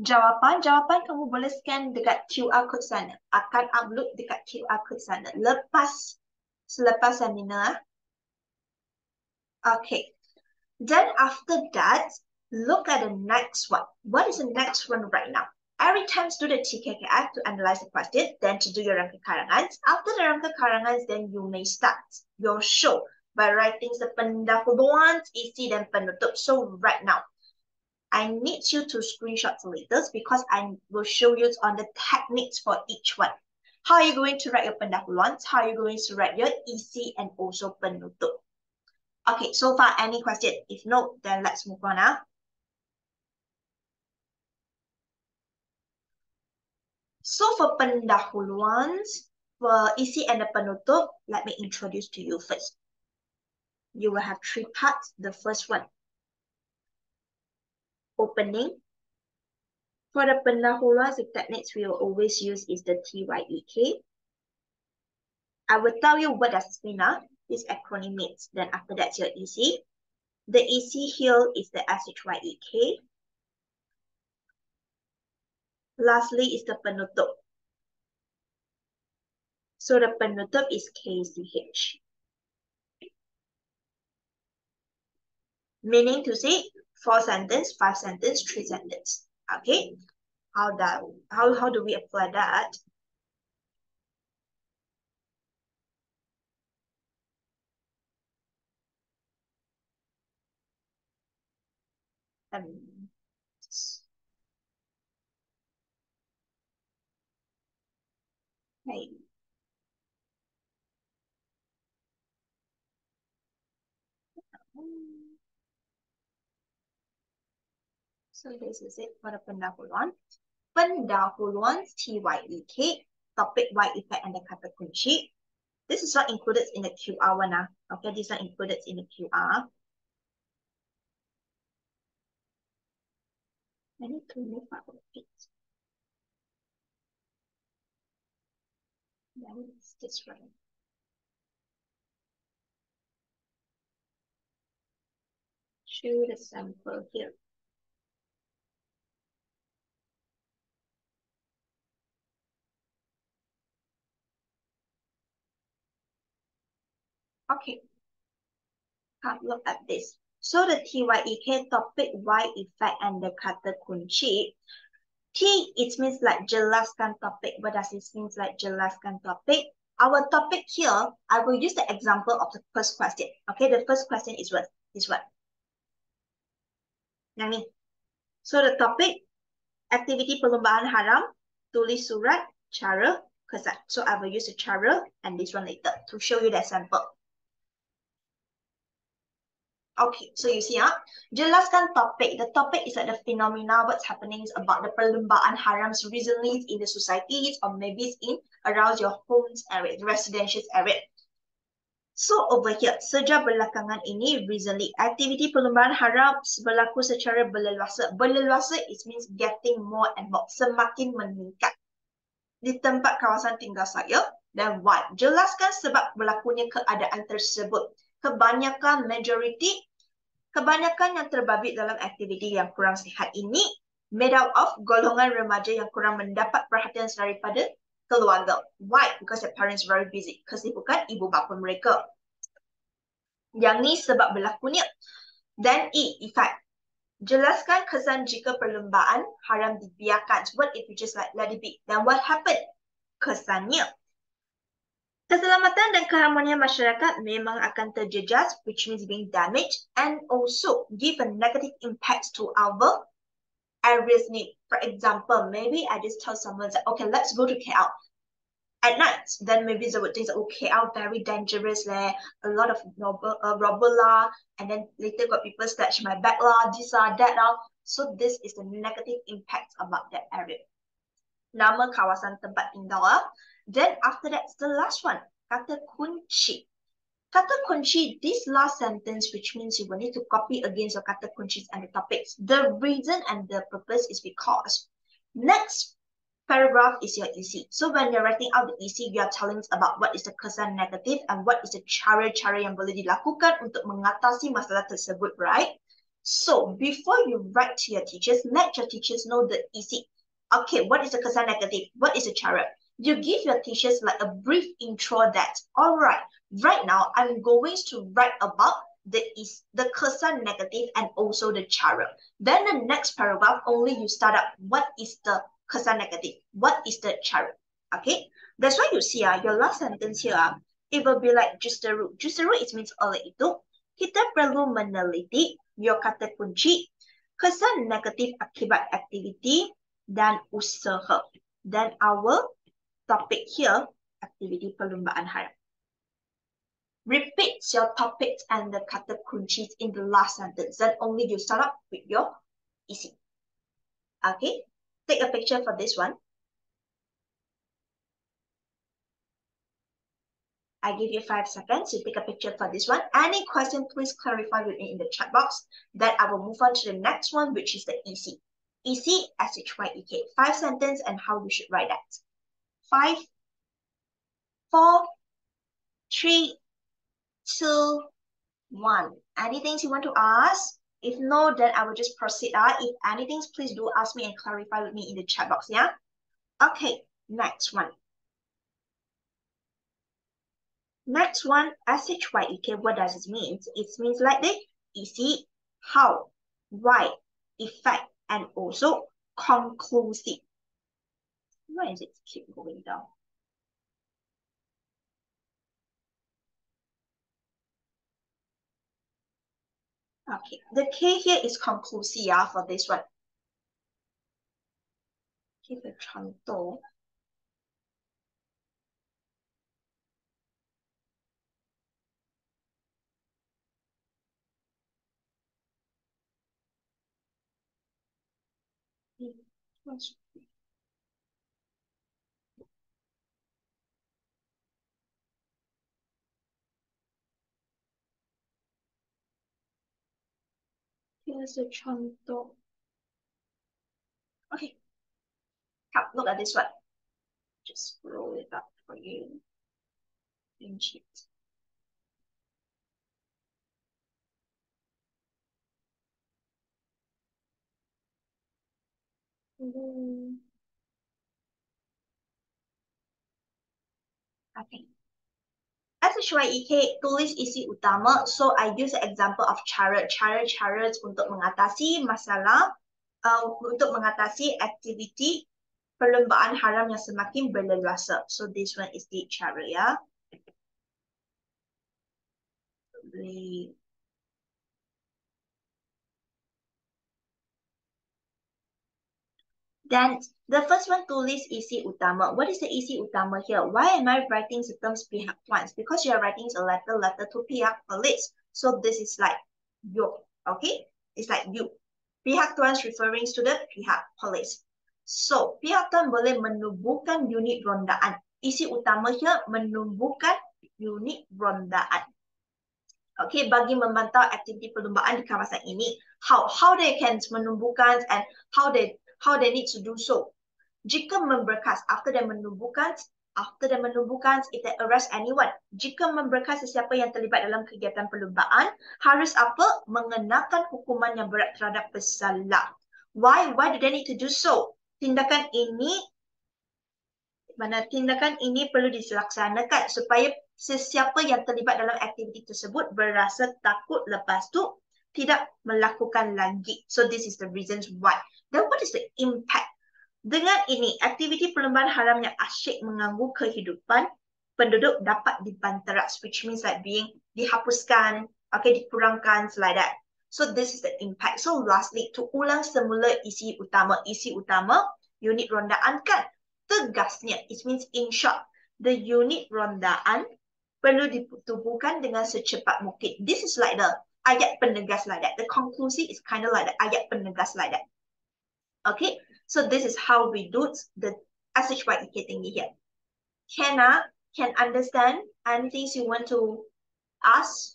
Jawapan, jawapan kamu boleh scan dekat QR code sana. Akan upload dekat QR code sana. Lepas, selepas seminar. Okay. Then after that, look at the next one. What is the next one right now? Every time the TKKF to analyze the question, then to do your rangka karangan. After the rangka karangan, then you may start your show by writing the pendahuluan, isi, dan penutup. So right now, I need you to screenshot letters because I will show you on the techniques for each one. How are you going to write your pendahuluan? How are you going to write your isi and also penutup? Okay, so far any question? If no, then let's move on now. So for pendahuluans, for isi and the penutup, let me introduce to you first. You will have three parts. The first one, opening. For the pendahuluans, the techniques we will always use is the TYEK. I will tell you what does mean now. This acronym means. Then after that, your isi. The isi here is the SHYEK. Lastly is the penutup. So the penutup is KCH. Meaning to say four sentence, five sentence, three sentence. Okay. How that how how do we apply that? Um, Okay. So this is it for the pendahuluan. Pendahuluan TYEK, topic Y effect and the kata kunci. This is not included in the QR one. Uh. Okay, this is not included in the QR. I need to move out of it. That is this right. Show the sample here. Okay. Have look at this. So the TYEK topic Y effect and the kata kunci T, it means like jelaskan topic. What does it mean like jelaskan topic? Our topic here, I will use the example of the first question. Okay, the first question is what? Is what? Yang ni. So the topic, activity perlombaan haram, tulis surat, cara, kesan. So I will use the cara and this one later to show you the sample. Okay, so you see, ah, jelaskan topik. The topic is like the phenomena, what's happening about the perlombaan harams recently in the societies or maybe in around your homes area, the residential area. So over here, sejak belakangan ini, recently, aktiviti perlombaan haram berlaku secara berleluasa. Berleluasa, it means getting more and more, semakin meningkat. Di tempat kawasan tinggal saya, dan why? Jelaskan sebab berlakunya keadaan tersebut. Kebanyakan majority Kebanyakan yang terbabit dalam aktiviti yang kurang sihat ini made out of golongan remaja yang kurang mendapat perhatian daripada keluarga. Why? Because their parents very busy. Kesibukan ibu bapa mereka. Yang ni sebab berlakunya. Then E, effect. Jelaskan kesan jika perlombaan haram dibiarkan. What if you just like let it be? Then what happened? Kesannya, Keselamatan dan keharmonian masyarakat memang akan terjejas, which means being damaged, and also give a negative impact to our areas need. For example, maybe I just tell someone that, okay, let's go to KL. At night, then maybe they would think that, okay, KL very dangerous there, a lot of robber, uh, lah, and then later got people snatch my bag lah, this lah, that lah. So this is the negative impact about that area. Nama kawasan tempat tinggal lah. Then after that, the last one, kata kunci. Kata kunci, this last sentence, which means you will need to copy against your kata kuncis and the topics. The reason and the purpose is because next paragraph is your isi. So when you're writing out the isi, you are telling us about what is the kesan and what is the cara-cara yang boleh dilakukan untuk mengatasi masalah tersebut, right? So before you write to your teachers, let your teachers know the EC. Okay, what is the kesan negatif? What is the cara? You give your teachers like a brief intro that, all right, right now I'm going to write about the is the kesan negative and also the cara. Then the next paragraph, only you start up what is the kesan negative, What is the cara? Okay, that's why you see uh, your last sentence here, uh, it will be like justeru. Justeru it means oleh itu, kita perlu meneliti your kata kunci, kesan negatif akibat aktiviti dan usaha. Then our topic here, aktiviti perlumbaan haram. Repeat your topics and the kata kuncis in the last sentence. Then only you start up with your isi. Okay, take a picture for this one. I give you five seconds to take a picture for this one. Any question, please clarify with me in the chat box. Then I will move on to the next one, which is the isi. isi, S-H-Y-E-K. Five sentence and how you should write that. Five, four, three, two, one. Anything you want to ask? If no, then I will just proceed. Uh. If anything, please do ask me and clarify with me in the chat box, yeah? Okay, next one. Next one, S-H-Y-E-K, what does it mean? It means like this, easy, how, why, effect, and also conclusive. Why is it keep going down? Okay, the K here is conclusive yeah, for this one. Keep the contour. Here's a contour. Okay. Come, look at this one. Just roll it up for you. Pinch it. Mm. Okay. SHYEK tulis isi utama. So I use the example of cara, cara untuk mengatasi masalah, uh, untuk mengatasi aktiviti perlombaan haram yang semakin berleluasa. So this one is the cara ya. Then the first one tulis isi utama. What is the isi utama here? Why am I writing the terms pihak tuans? Because you are writing a letter, letter to pihak polis. So this is like you, okay? It's like you. Pihak tuans referring to the pihak polis. So pihak tuan boleh menubuhkan unit rondaan. Isi utama here menumbuhkan unit rondaan. Okay, bagi memantau aktiviti perlumbaan di kawasan ini, how how they can menumbuhkan and how they how they need to do so. Jika memberkas, after they menubuhkan, after they menubuhkan, if they arrest anyone, jika memberkas sesiapa yang terlibat dalam kegiatan perlumbaan, harus apa? Mengenakan hukuman yang berat terhadap pesalah. Why? Why do they need to do so? Tindakan ini, mana tindakan ini perlu dilaksanakan supaya sesiapa yang terlibat dalam aktiviti tersebut berasa takut lepas tu tidak melakukan lagi. So this is the reasons why. Then what is the impact? Dengan ini, aktiviti perlombaan haram yang asyik mengganggu kehidupan penduduk dapat dibanteras, which means like being dihapuskan, okay, dikurangkan, like that. So this is the impact. So lastly, to ulang semula isi utama, isi utama, unit rondaan kan? Tegasnya, it means in short, the unit rondaan perlu ditubuhkan dengan secepat mungkin. This is like the ayat penegas like that. The conclusive is kind of like the ayat penegas like that. Okay, so this is how we do the SHYEK thingy here. Kenna can understand anything you want to ask?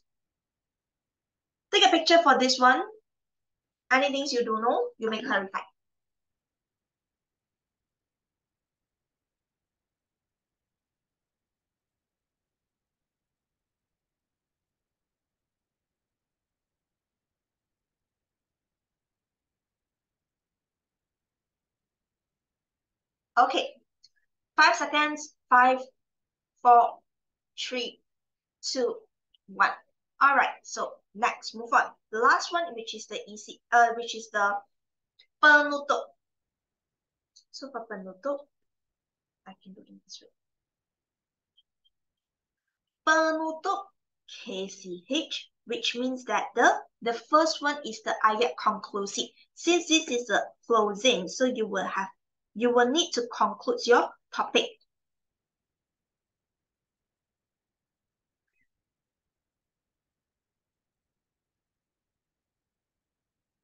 Take a picture for this one. Anything you don't know, you may clarify. Okay, five seconds, five, four, three, two, one. All right, so next, move on. The last one, which is the easy, uh, which is the penutup. So for penutup, I can do in this way. Penutup, KCH, which means that the, the first one is the ayat conclusive. Since this is a closing, so you will have, you will need to conclude your topic.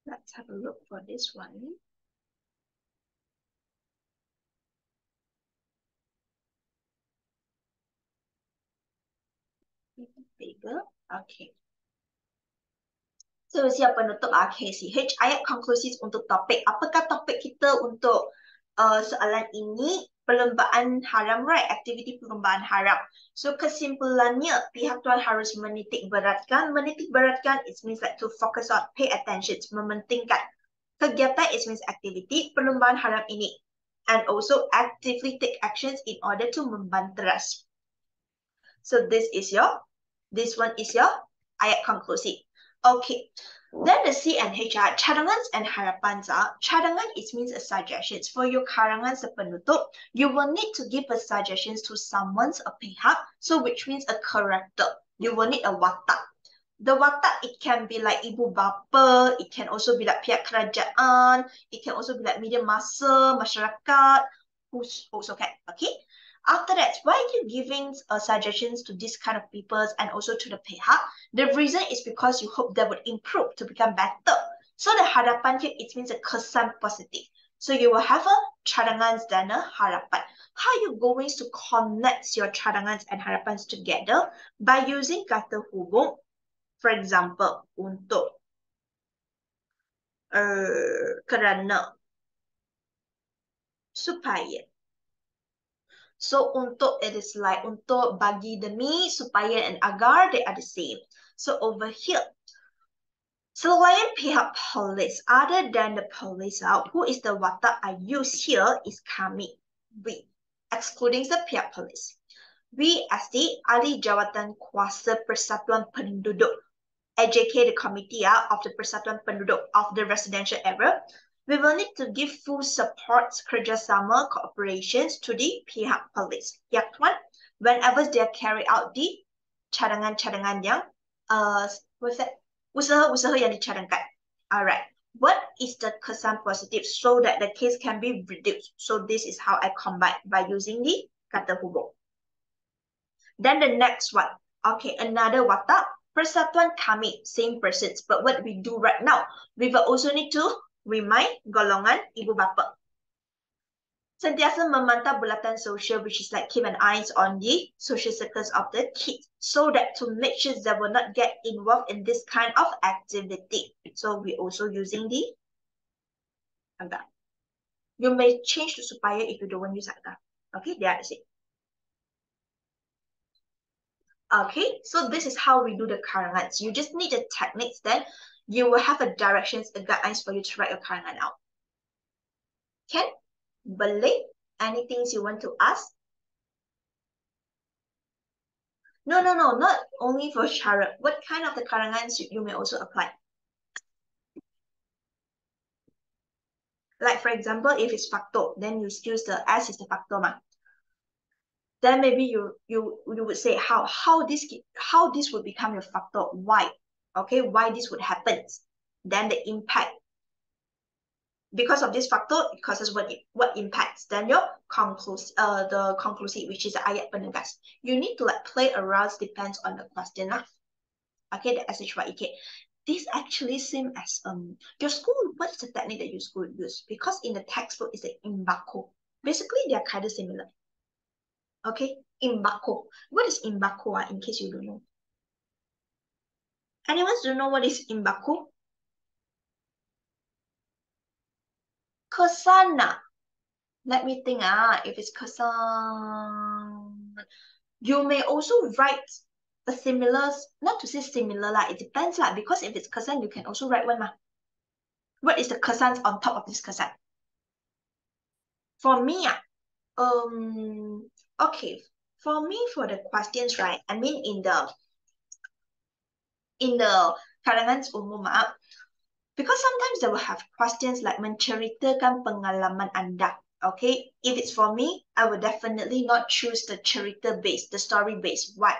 Let's have a look for this one. Bigger. Okay. So, siap penutup AKCH. Ayat konklusi untuk topik. Apakah topik kita untuk uh, soalan ini? Perlombaan haram, right? Aktiviti perlombaan haram. So, kesimpulannya, pihak tuan harus menitik beratkan. Menitik beratkan, it means like to focus on, pay attention, mementingkan. Kegiatan, it means activity, perlombaan haram ini. And also actively take actions in order to membanteras. So, this is your, this one is your ayat konklusi. Okay, then the C and H are cadangan and harapan are. Cadangan it means a suggestions. For your karangan sepenutup, you will need to give a suggestions to someone's a pihak. So which means a character. You will need a watak. The watak, it can be like ibu bapa, it can also be like pihak kerajaan, it can also be like media massa, masyarakat, who's also can, okay? After that, why are you giving uh, suggestions to this kind of people and also to the pihak? The reason is because you hope they would improve to become better. So the harapan here, it means a kesan positive. So you will have a cadangan dan a harapan. How are you going to connect your cadangans and harapans together? By using kata hubung. For example, untuk, uh, kerana, supaya, So untuk it is like untuk bagi demi supaya and agar they are the same. So over here, selain pihak police, other than the police out, who is the watak I use here is kami, we, excluding the pihak police. We as the ahli jawatan kuasa Persatuan Penduduk, AJK the committee of the Persatuan Penduduk of the residential area, we will need to give full support kerjasama cooperations to the pihak polis. Pihak tuan, whenever they carry out the cadangan-cadangan yang uh, what's usaha-usaha yang dicadangkan. Alright. What is the kesan positive so that the case can be reduced? So this is how I combine by using the kata hubung. Then the next one. Okay, another watak. Persatuan kami, same persons. But what we do right now, we will also need to remind golongan ibu bapa. Sentiasa memantau bulatan sosial which is like keep an eyes on the social circles of the kids so that to make sure they will not get involved in this kind of activity. So we also using the agak. You may change to supaya if you don't want to use agak. Okay, is it. Okay, so this is how we do the karangans. You just need the techniques then you will have a directions, a guidelines for you to write your karangan out. Can? Boleh? Anything you want to ask? No, no, no, not only for syarat. What kind of the karangans you, you may also apply? Like for example, if it's factor, then you use the S is the factor ma. Then maybe you you you would say how how this how this would become your factor. Why? Okay, why this would happen, then the impact. Because of this factor, it causes what, what impacts, then your conclus uh, the conclusive, which is the ayat penegas. You need to like play around, depends on the question. Lah. Okay, the SHYEK. This actually seem as um your school, what is the technique that your school use? Because in the textbook, it's the imbako. Basically, they are kind of similar. Okay, imbako. What is imbako uh, in case you don't know? Anyone do know what is imbaku? Kosana. Let me think ah, if it's kosan. You may also write a similar, not to say similar lah, it depends lah, because if it's kosan, you can also write one ma. What is the kosan on top of this kosan? For me, ah, um, okay, for me, for the questions, right, I mean in the in the karangan umum because sometimes they will have questions like menceritakan pengalaman anda Okay, if it's for me, I would definitely not choose the cerita base, the story base. Why?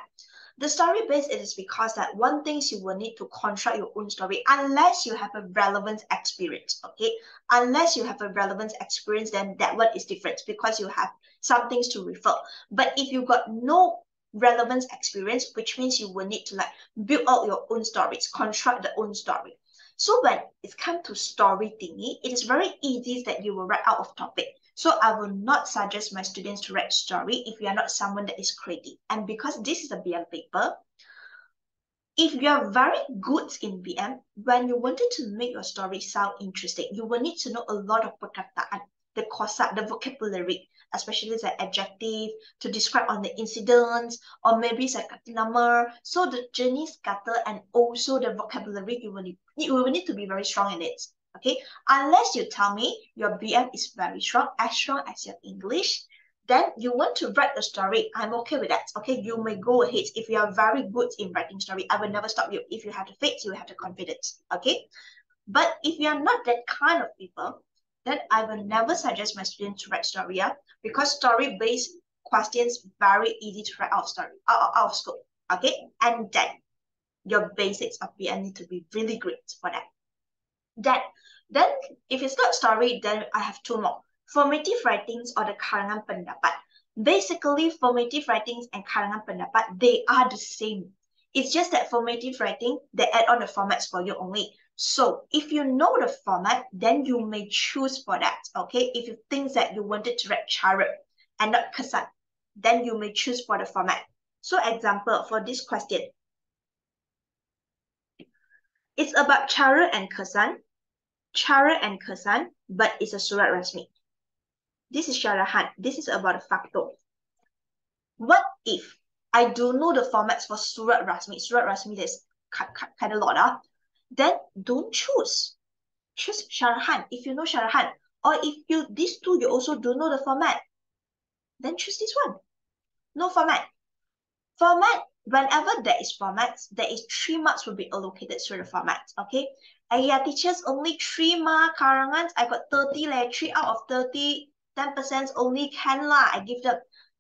The story base it is because that one thing you will need to construct your own story unless you have a relevant experience. Okay, unless you have a relevant experience, then that one is different because you have some things to refer. But if you got no relevant experience, which means you will need to like build out your own stories, construct the own story. So when it's come to story thingy, it is very easy that you will write out of topic. So I will not suggest my students to write story if you are not someone that is creative. And because this is a BM paper, if you are very good in BM, when you wanted to make your story sound interesting, you will need to know a lot of perkataan, the kosa, the vocabulary, especially the adjective to describe on the incidents, or maybe like number. So the jenis kata and also the vocabulary, you will need, you will need to be very strong in it. Okay, unless you tell me your BM is very strong, as strong as your English, then you want to write a story. I'm okay with that. Okay, you may go ahead. If you are very good in writing story, I will never stop you. If you have the faith, you have the confidence. Okay, but if you are not that kind of people, then I will never suggest my students to write story. Yeah, because story-based questions very easy to write out of story, out, out of scope. Okay, and then your basics of BM need to be really great for that. That then if it's not story, then I have two more. Formative writings or the karangan pendapat. Basically, formative writings and karangan pendapat, they are the same. It's just that formative writing, they add on the formats for you only. So if you know the format, then you may choose for that, okay? If you think that you wanted to write cara and not kesan, then you may choose for the format. So example, for this question, it's about cara and kesan, cara and kesan, but it's a surat rasmi. This is syarahan. This is about a factor. What if I don't know the formats for surat rasmi? Surat rasmi, there's kind of lot. Uh, then don't choose. Choose syarahan if you know syarahan. Or if you these two you also don't know the format, then choose this one. No format. Format, whenever there is formats, there is three marks will be allocated to the format. Okay. And yeah, teachers only three mark karangan. I got 30 like three out of 30, 10% only can lah. I give them.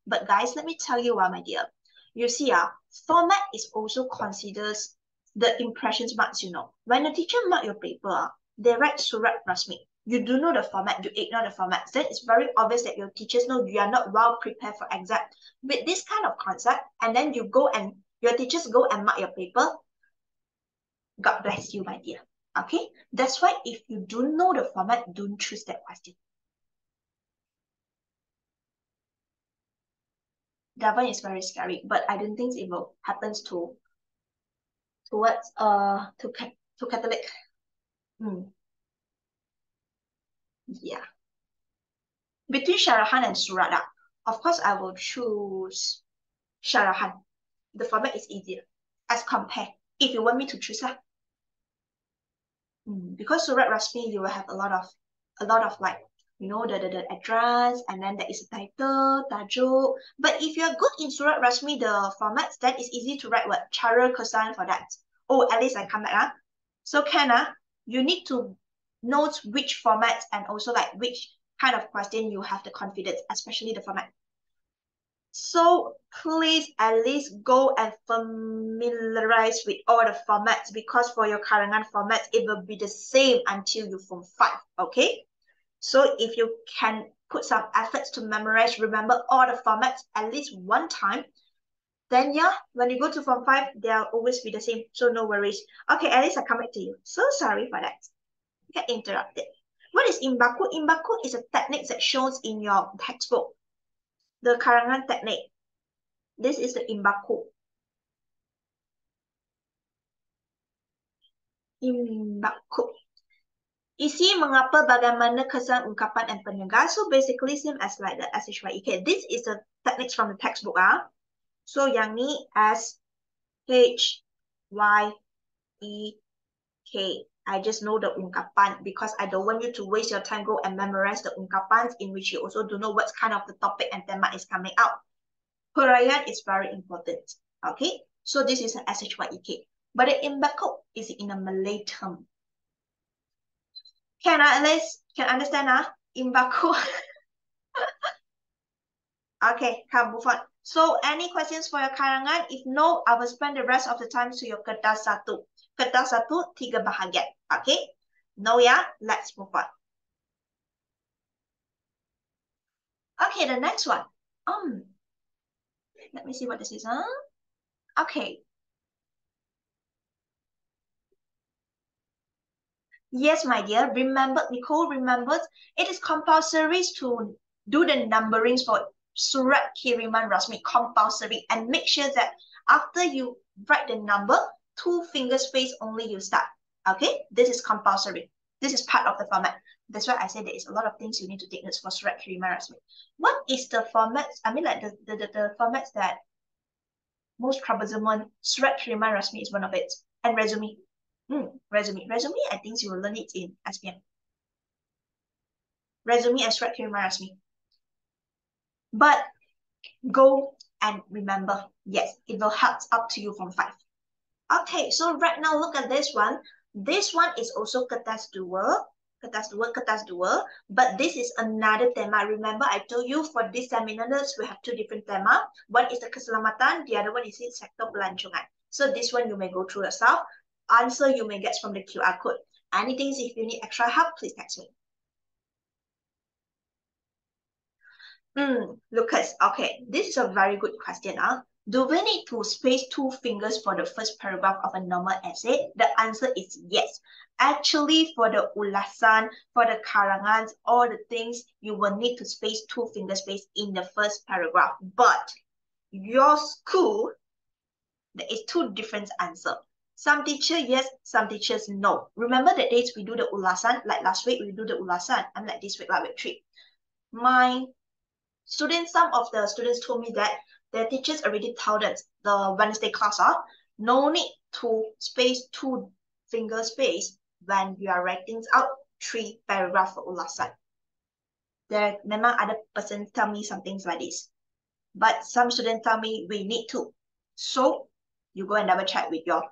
But guys, let me tell you what, my dear. You see, uh, format is also considers the impressions marks, you know. When the teacher mark your paper, they write surat rasmi. You do know the format, you ignore the format. Then it's very obvious that your teachers know you are not well prepared for exam. With this kind of concept, and then you go and your teachers go and mark your paper, God bless you, my dear. Okay? That's why if you don't know the format, don't choose that question. That one is very scary, but I don't think it will happen to towards uh to to Catholic. Hmm. Yeah. Between Syarahan and Surada, of course I will choose Syarahan. The format is easier as compared if you want me to choose that. Hmm. Because Surat Rasmi, you will have a lot of a lot of like you know the, the, the address and then there is a title, tajuk. But if you're good in Surat Rasmi, the formats, then it's easy to write what Cara Kesan for that. Oh, at least I come back. Huh? So can uh, you need to note which format and also like which kind of question you have the confidence, especially the format. So please at least go and familiarize with all the formats because for your Karangan format, it will be the same until you form 5, okay? So if you can put some efforts to memorize, remember all the formats at least one time, then yeah, when you go to form 5, they'll always be the same, so no worries. Okay, at least I come back to you. So sorry for that. Get interrupted. What is imbaku? Imbaku is a technique that shows in your textbook. The Karangan technique. This is the imbaku. Imbaku. Isi mengapa bagaimana kesan ungkapan and penyegar. So basically same as like the SHYEK. This is the techniques from the textbook. Ah. So yang ni S H Y E K. I just know the ungkapan because I don't want you to waste your time go and memorize the ungkapan in which you also don't know what kind of the topic and tema is coming out. Huraian is very important. Okay, so this is an SHYEK. But the imbako is in a Malay term. Can I at least can understand ah? Uh? Imbako. Okay, come move on. So any questions for your karangan? If no, I will spend the rest of the time to your kertas satu. Kertas satu, tiga bahagian. Okay? No yeah? Let's move on. Okay, the next one. Um, let me see what this is. Huh? Okay. Yes, my dear. Remember, Nicole remembers it is compulsory to do the numberings for Surat Kiriman Rasmi compulsory and make sure that after you write the number, two fingers space only you start. Okay, this is compulsory. This is part of the format. That's why I said there is a lot of things you need to take notes for Surat Kiriman Rasmi. What is the format? I mean, like the, the, the, the formats that most troublesome one, Surat Kiriman Rasmi is one of it. And resume. Hmm, resume. Resume, I think you will learn it in SPM. Resume Surat Kiriman Rasmi. But go and remember, yes, it will help up to you from five. Okay, so right now look at this one. This one is also kertas dua, kertas dua, kertas dua, but this is another tema. Remember, I told you for this seminars, we have two different tema. One is the keselamatan, the other one is the sector pelancongan. So this one you may go through yourself. Answer you may get from the QR code. Anything if you need extra help, please text me. Mm, Lucas, okay, this is a very good question. Huh? Do we need to space two fingers for the first paragraph of a normal essay? The answer is yes. Actually, for the ulasan, for the karangans, all the things, you will need to space two finger space in the first paragraph. But your school, there is two different answer. Some teacher yes, some teachers no. Remember the dates we do the ulasan, like last week we do the ulasan, and like this week, like week three. My students, some of the students told me that their teachers already told them the Wednesday class, uh, no need to space two finger space when you are writing out three paragraph for ulasan. There memang other person tell me some things like this. But some students tell me we need to. So you go and double check with your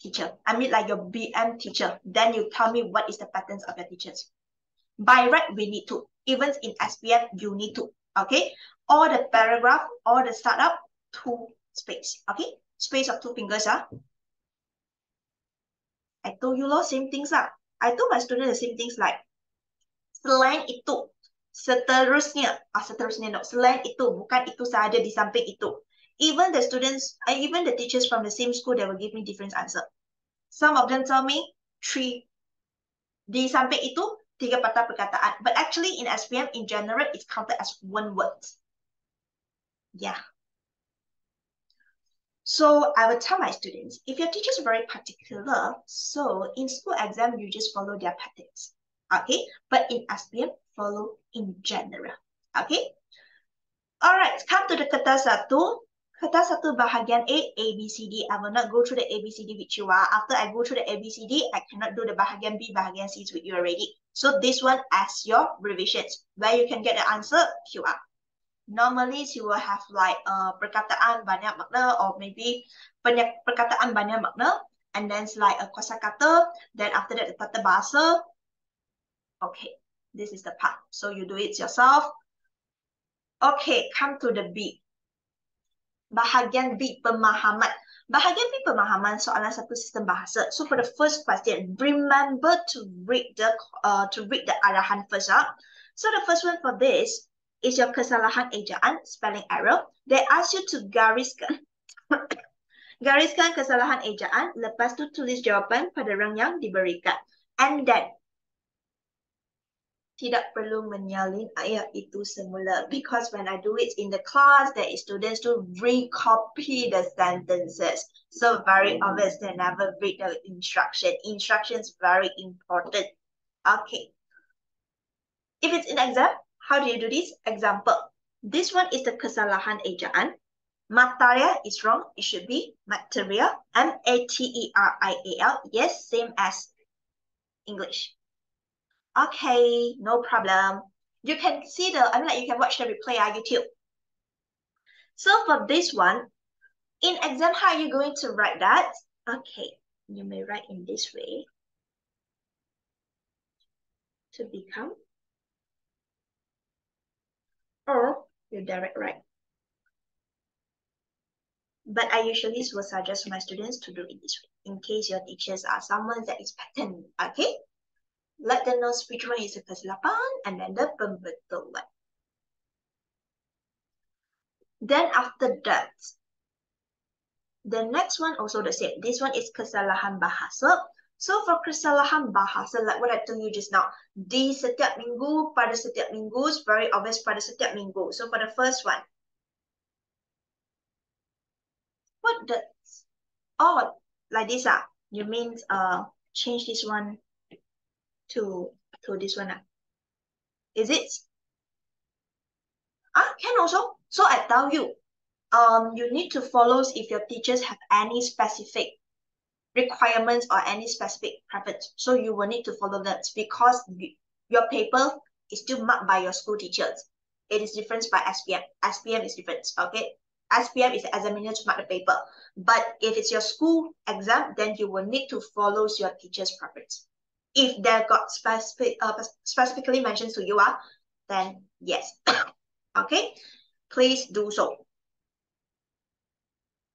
teacher. I mean like your BM teacher. Then you tell me what is the patterns of your teachers. By right, we need to. Even in SPM, you need to okay? All the paragraph, all the startup, two space, okay? Space of two fingers, ah. I told you lo, same things ah. I told my students the same things like, selain itu, seterusnya, ah seterusnya no, selain itu, bukan itu sahaja di samping itu. Even the students, even the teachers from the same school, they will give me different answer. Some of them tell me three. Di samping itu, tiga patah perkataan. But actually in SPM in general, it's counted as one word. Yeah. So I will tell my students, if your teacher is very particular, so in school exam, you just follow their patterns. Okay. But in SPM, follow in general. Okay. All right, come to the kata satu. Kata satu bahagian A, A, B, C, D. I will not go through the A, B, C, D with you. Uh. After I go through the A, B, C, D, I cannot do the bahagian B, bahagian C with you already. So this one as your revisions. Where you can get the answer, QR. Normally, you will have like uh, perkataan banyak makna or maybe banyak perkataan banyak makna. And then it's like a kosa kata. Then after that, the tata bahasa. Okay, this is the part. So you do it yourself. Okay, come to the B bahagian B pemahaman. Bahagian B pemahaman soalan satu sistem bahasa. So for the first question, remember to read the uh, to read the arahan first up. So the first one for this is your kesalahan ejaan, spelling error. They ask you to gariskan gariskan kesalahan ejaan, lepas tu tulis jawapan pada rang yang diberikan. And then tidak perlu menyalin ayat itu semula because when I do it in the class, there is students to recopy the sentences. So very obvious they never read the instruction. Instructions very important. Okay. If it's in exam, how do you do this? Example. This one is the kesalahan ejaan. Materia is wrong. It should be material. M-A-T-E-R-I-A-L. Yes, same as English. Okay, no problem. You can see the, I mean like you can watch the replay on YouTube. So for this one, in exam, how are you going to write that? Okay, you may write in this way. To become. Or you direct right. But I usually will suggest my students to do it this way, in case your teachers are someone that is pattern, okay? Let them know which one is the kesilapan and then the pembetul one. Then after that, the next one also the same. This one is kesalahan bahasa. So for kesalahan bahasa, like what I told you just now, di setiap minggu, pada setiap minggu, is very obvious pada setiap minggu. So for the first one, what the oh like this ah you mean uh change this one to to this one ah is it ah can also so i tell you um you need to follow if your teachers have any specific requirements or any specific preference so you will need to follow that because your paper is still marked by your school teachers it is different by SPM. SPM is different, okay? SPM is the examiner to mark the paper. But if it's your school exam, then you will need to follow your teacher's preference. If they got specific, uh, specifically mentioned to you, uh, then yes. okay, please do so.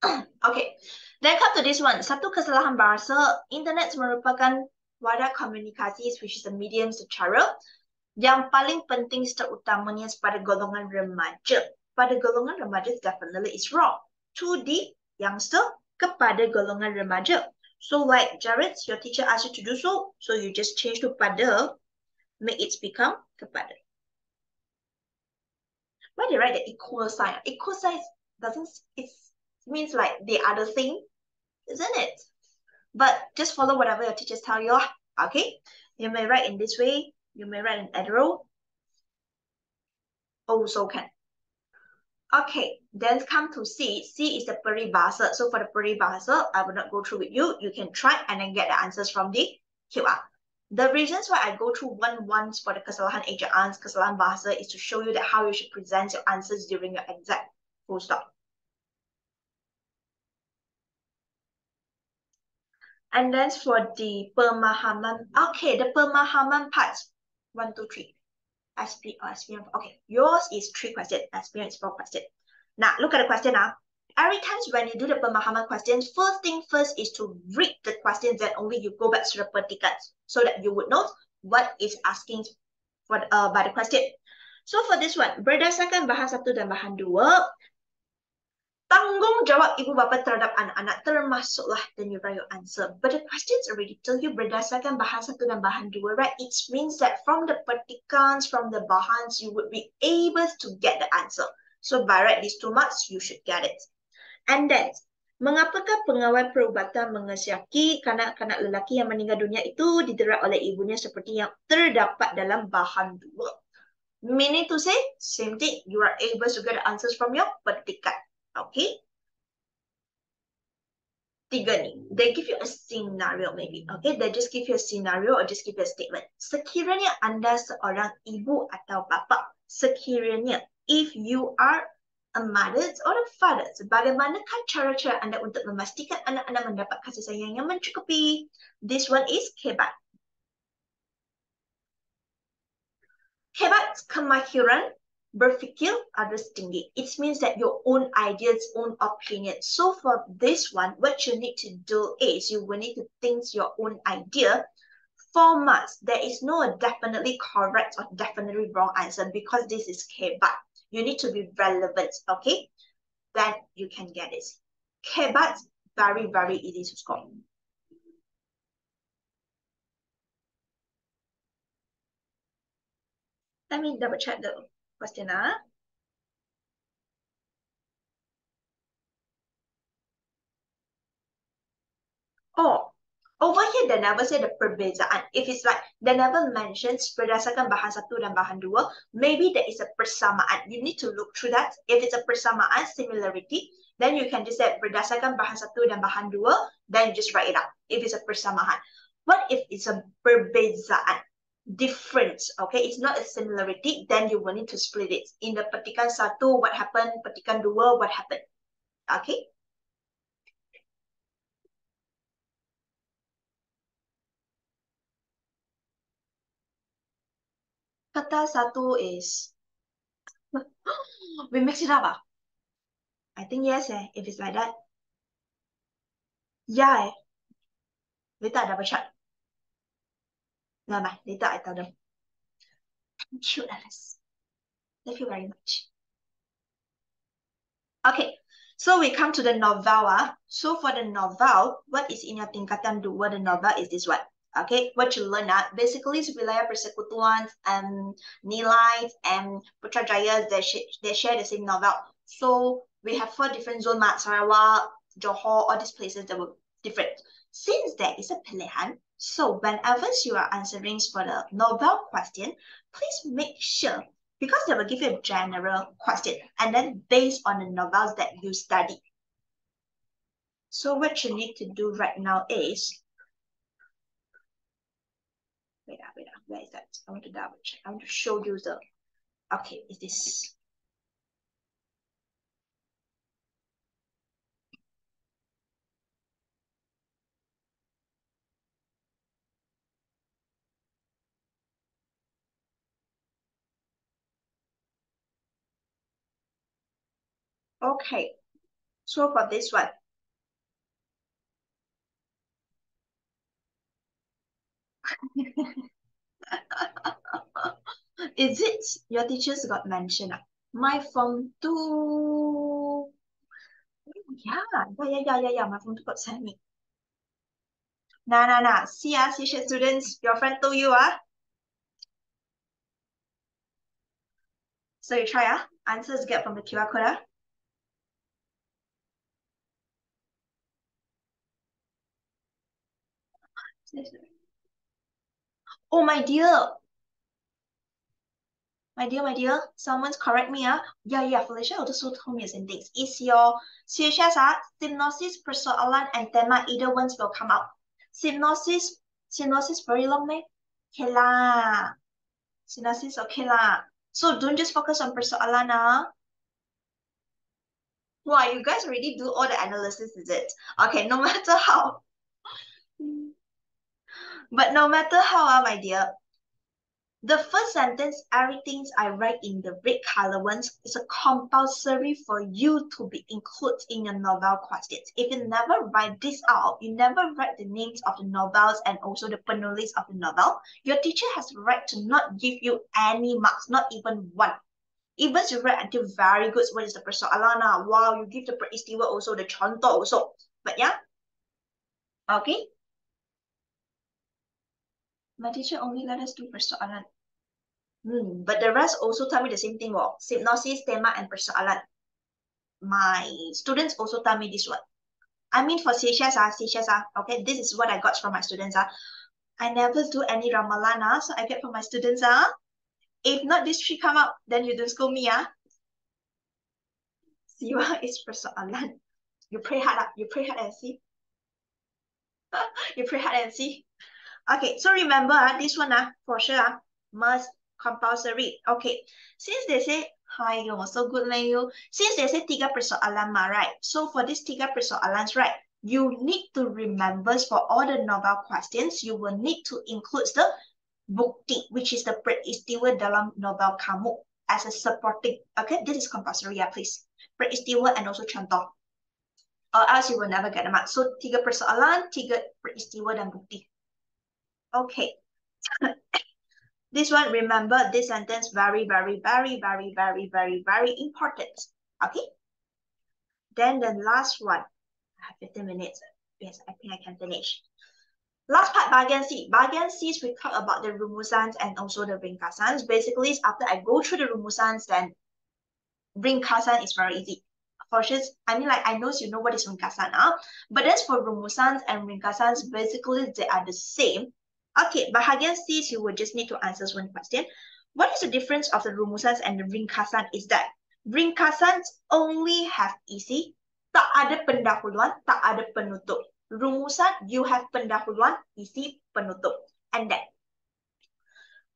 okay, then come to this one. Satu kesalahan bahasa, internet merupakan wadah komunikasi which is a medium secara yang paling penting terutamanya pada golongan remaja pada golongan remaja definitely is wrong. To the youngster kepada golongan remaja. So like Jared, your teacher asked you to do so, so you just change to pada, make it become kepada. Why they write the equal sign? Equal sign doesn't it means like the other thing, isn't it? But just follow whatever your teachers tell you. Okay, you may write in this way. You may write in arrow. Also oh, can. Okay, then come to C. C is the peribahasa. So for the peribahasa, I will not go through with you. You can try and then get the answers from the QR. The reasons why I go through one once for the kesalahan ejaan, kesalahan bahasa is to show you that how you should present your answers during your exam. Full stop. And then for the pemahaman, okay, the pemahaman part, one, two, three. SP or SPM. Okay, yours is three questions, SPM is four questions. Now, look at the question now. Every time when you do the pemahaman questions, first thing first is to read the questions and only you go back to the petikan so that you would know what is asking for uh, by the question. So for this one, berdasarkan bahan satu dan bahan dua, Tanggungjawab ibu bapa terhadap anak-anak termasuklah then you write your answer. But the questions already tell you berdasarkan bahan satu dan bahan dua, right? It means that from the pertikans, from the bahans, you would be able to get the answer. So by right these two marks, you should get it. And then, mengapakah pengawal perubatan mengesyaki kanak-kanak lelaki yang meninggal dunia itu didera oleh ibunya seperti yang terdapat dalam bahan dua? Meaning to say, same thing, you are able to get the answers from your petikan. Okay. Tiga ni. They give you a scenario maybe. Okay. They just give you a scenario or just give you a statement. Sekiranya anda seorang ibu atau bapa. Sekiranya if you are a mother or a father. Bagaimanakah cara-cara anda untuk memastikan anak anda mendapat kasih sayang yang mencukupi? This one is KBAT. KBAT kemahiran berfikir aras tinggi. It means that your own ideas, own opinion. So for this one, what you need to do is you will need to think your own idea. For marks, there is no definitely correct or definitely wrong answer because this is KBAT. You need to be relevant, okay? Then you can get it. KBAT, very, very easy to score. Let me double check the Question A. Oh, over here they never say the perbezaan. If it's like they never mentions berdasarkan bahan satu dan bahan dua, maybe there is a persamaan. You need to look through that. If it's a persamaan, similarity, then you can just say berdasarkan bahan satu dan bahan dua, then just write it up. If it's a persamaan. What if it's a perbezaan? difference, okay? It's not a similarity, then you will need to split it. In the petikan satu, what happened? Petikan dua, what happened? Okay? Kata satu is we mix it up. Ah? I think yes, eh, if it's like that. Yeah. Eh. Later I double check. Never mind. Later I tell them. Thank you, Alice. Thank you very much. Okay, so we come to the novel. Uh. So for the novel, what is in your tingkatan dua? The novel is this one. Okay, what you learn uh, basically is wilayah persekutuan and nilai and Putrajaya, they, sh they share the same novel. So we have four different zones, Sarawak, Johor, all these places that were different. Since there is a pilihan, so whenever you are answering for the novel question, please make sure, because they will give you a general question, and then based on the novels that you study. So what you need to do right now is, wait, up, wait, up, where is that? I want to double check. I want to show you the, okay, is this Okay, so for this one, is it your teachers got mentioned? My form two, yeah, yeah, yeah, yeah, yeah, my form two got sent me. Nah, nah, nah. See, ah, see, students, your friend told you, ah. So you try, ah. Answers get from the QR code, ah. Oh, my dear. My dear, my dear, someone's correct me, ah. Yeah, yeah, Felicia also told me the same things. Is your CHS, ah, synopsis, persoalan, and tema, either ones will come out. Synopsis, synopsis very long, meh? Okay lah. Synopsis, okay lah. So don't just focus on persoalan, ah. Why, you guys already do all the analysis, is it? Okay, no matter how. But no matter how, uh, my dear, the first sentence, everything I write in the red color ones is a compulsory for you to be included in your novel questions. If you never write this out, you never write the names of the novels and also the penulis of the novel, your teacher has the right to not give you any marks, not even one. Even you write until very good, what is the persoalana? Wow, you give the peristiwa also, the contoh also. But yeah, okay. My teacher only let us do persoalan. Hmm, but the rest also tell me the same thing. Well, synopsis, tema, and persoalan. My students also tell me this one. I mean for CHS, ah, CHS, ah, okay, this is what I got from my students. Ah. I never do any ramalan, ah, so I get from my students. Ah. If not this three come up, then you don't scold me. Ah. Siwa is persoalan. You pray hard, ah. you pray hard and see. you pray hard and see. Okay, so remember uh, this one uh, for sure uh, must compulsory. Okay, since they say, hi, you so good, man, you. Since they say tiga persoalan, right? So for this tiga persoalan, right? You need to remember for all the novel questions, you will need to include the bukti, which is the peristiwa dalam novel kamu as a supporting. Okay, this is compulsory, yeah, please. Peristiwa and also contoh. Or else you will never get a mark. So tiga persoalan, tiga peristiwa dan bukti. Okay. this one, remember this sentence very, very, very, very, very, very, very important. Okay. Then the last one. I have 15 minutes. Yes, I think I can finish. Last part, bagian C. C is we talk about the rumusans and also the ringkasans. Basically, after I go through the rumusans, then ringkasan is very easy. For sure, I mean, like, I know you know what is ringkasan now, but as for rumusans and ringkasans, basically, they are the same. Okay, but bahagian C, you will just need to answer one question. What is the difference of the rumusans and the ringkasan is that ringkasan only have isi, tak ada pendahuluan, tak ada penutup. Rumusan, you have pendahuluan, isi, penutup. And then,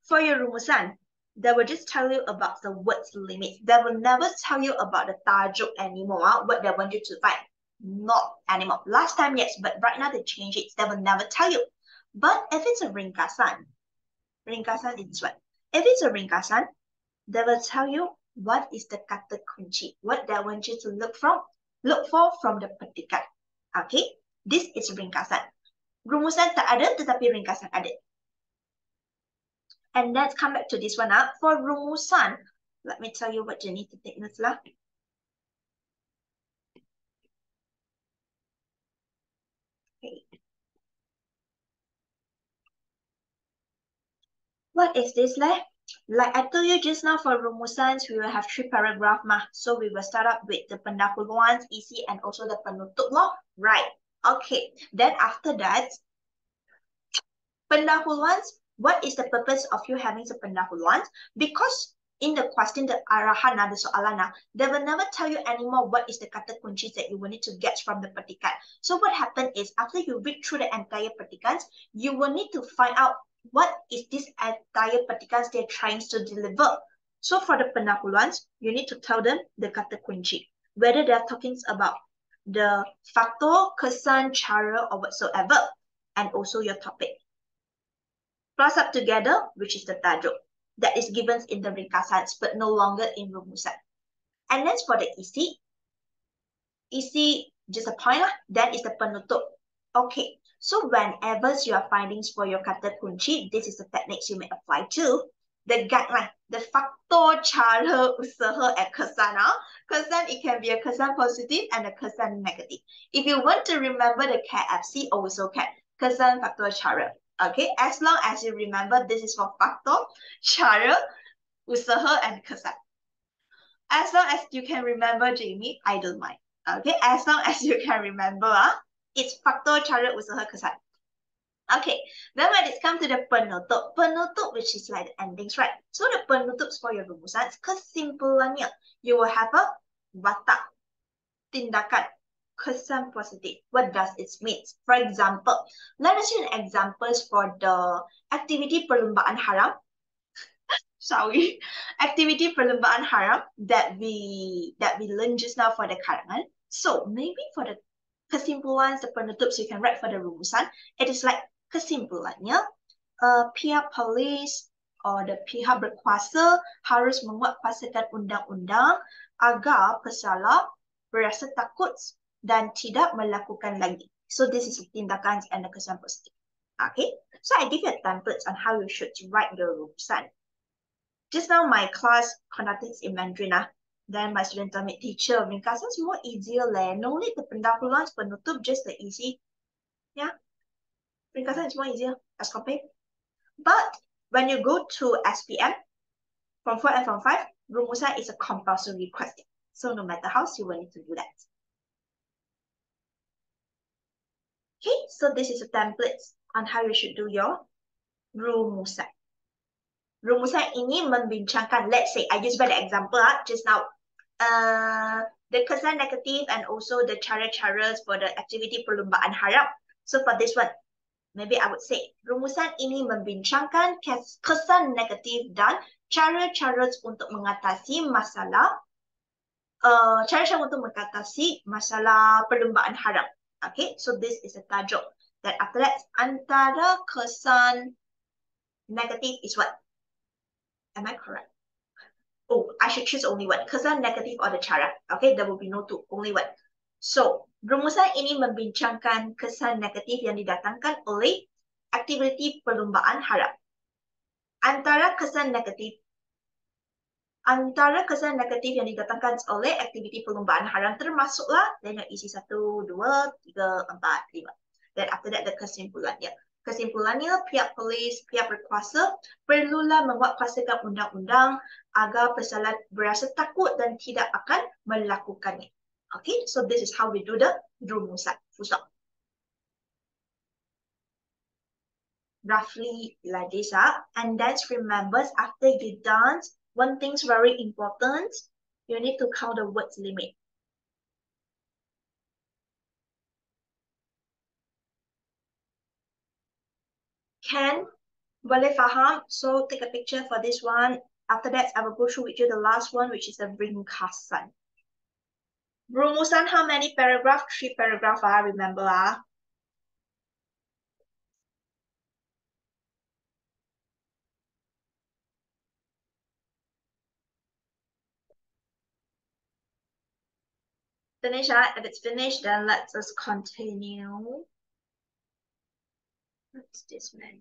for your rumusan, they will just tell you about the words limit. They will never tell you about the tajuk anymore, ah, what they want you to find. Not anymore. Last time, yes, but right now they change it. They will never tell you. But if it's a ringkasan, ringkasan is what? If it's a ringkasan, they will tell you what is the kata kunci? What they want you to look from? Look for from the petikan. Okay, this is ringkasan. Rumusan tak ada tetapi ringkasan ada. And let's come back to this one up. For rumusan, let me tell you what you need to take notes lah. What is this leh? Like I told you just now for rumusans, we will have three paragraph mah. So we will start up with the pendahuluan, isi, and also the penutup law. Right. Okay. Then after that, pendahuluan, what is the purpose of you having the pendahuluan? Because in the question, the arahan, the soalan, they will never tell you anymore what is the kata kunci that you will need to get from the petikan. So what happened is after you read through the entire petikans, you will need to find out what is this entire petikans they're trying to deliver. So for the pendahuluans, you need to tell them the kata kunci, whether they're talking about the faktor, kesan, cara, or whatsoever, and also your topic. Plus up together, which is the tajuk that is given in the ringkasans, but no longer in rumusan. And then for the isi, isi just a point then is the penutup. Okay, so whenever you are findings for your kata kunci, this is the techniques you may apply to. The guideline, the faktor, cara, usaha, and kesan. Kesan, it can be a kesan positive and a kesan negative. If you want to remember the KFC, also can. Kesan, faktor, cara. Okay, as long as you remember this is for faktor, cara, usaha, and kesan. As long as you can remember, Jamie, I don't mind. Okay, as long as you can remember, uh, it's faktor, cara, usaha, kesan. Okay, then when it comes to the penutup, penutup which is like the endings, right? So the penutups for your rumusan, kesimpulannya, you will have a watak, tindakan, kesan positif. What does it mean? For example, let us use examples for the activity perlombaan haram. Sorry, activity perlombaan haram that we that we learned just now for the karangan. So maybe for the kesimpulan, the penutups you can write for the rumusan. It is like kesimpulannya, uh, pihak polis or the pihak berkuasa harus menguatkuasakan undang-undang agar pesalah berasa takut dan tidak melakukan lagi. So this is tindakan and the kesan positif. Okay, so I give you a template on how you should write the rumusan. Just now my class conducted in Mandarin ah. Then my student told me, teacher, ringkasan is more easier leh. No need the pendahuluan, penutup, just the easy. Yeah, ringkasan is more easier as compared. But when you go to SPM, from 4 and from 5, rumusan is a compulsory question. So no matter how, you will need to do that. Okay, so this is a template on how you should do your rumusan. Rumusan ini membincangkan, let's say, I just by the example uh, just now, uh, the kesan negative and also the cara-cara for the activity perlombaan haram. So for this one, maybe I would say, rumusan ini membincangkan kesan negatif dan cara-cara untuk mengatasi masalah uh, cara-cara untuk mengatasi masalah perlombaan haram. Okay, so this is a tajuk. Then after that, antara kesan negative is what? Am I correct? Oh, I should choose only one. Kesan negative or the cara. Okay, there will be no two, only one. So, rumusan ini membincangkan kesan negatif yang didatangkan oleh aktiviti perlombaan harap. Antara kesan negatif antara kesan negatif yang didatangkan oleh aktiviti perlombaan haram termasuklah tengok isi satu, dua, tiga, empat, lima. Dan after that, the kesimpulannya. Kesimpulannya, pihak polis, pihak berkuasa perlulah menguatkuasakan undang-undang agar pesalah berasa takut dan tidak akan melakukannya. Okay, so this is how we do the rumusan. Full stop. Roughly like this. Uh. And then remember, after you dance, one thing's very important, you need to count the words limit. Ken, Wale Faham. So take a picture for this one. After that, I will go through with you the last one, which is the ringkasan. Rumusan, how many paragraph? Three paragraph, I remember. Ah. Finish that. If it's finished, then let us continue. What's this man?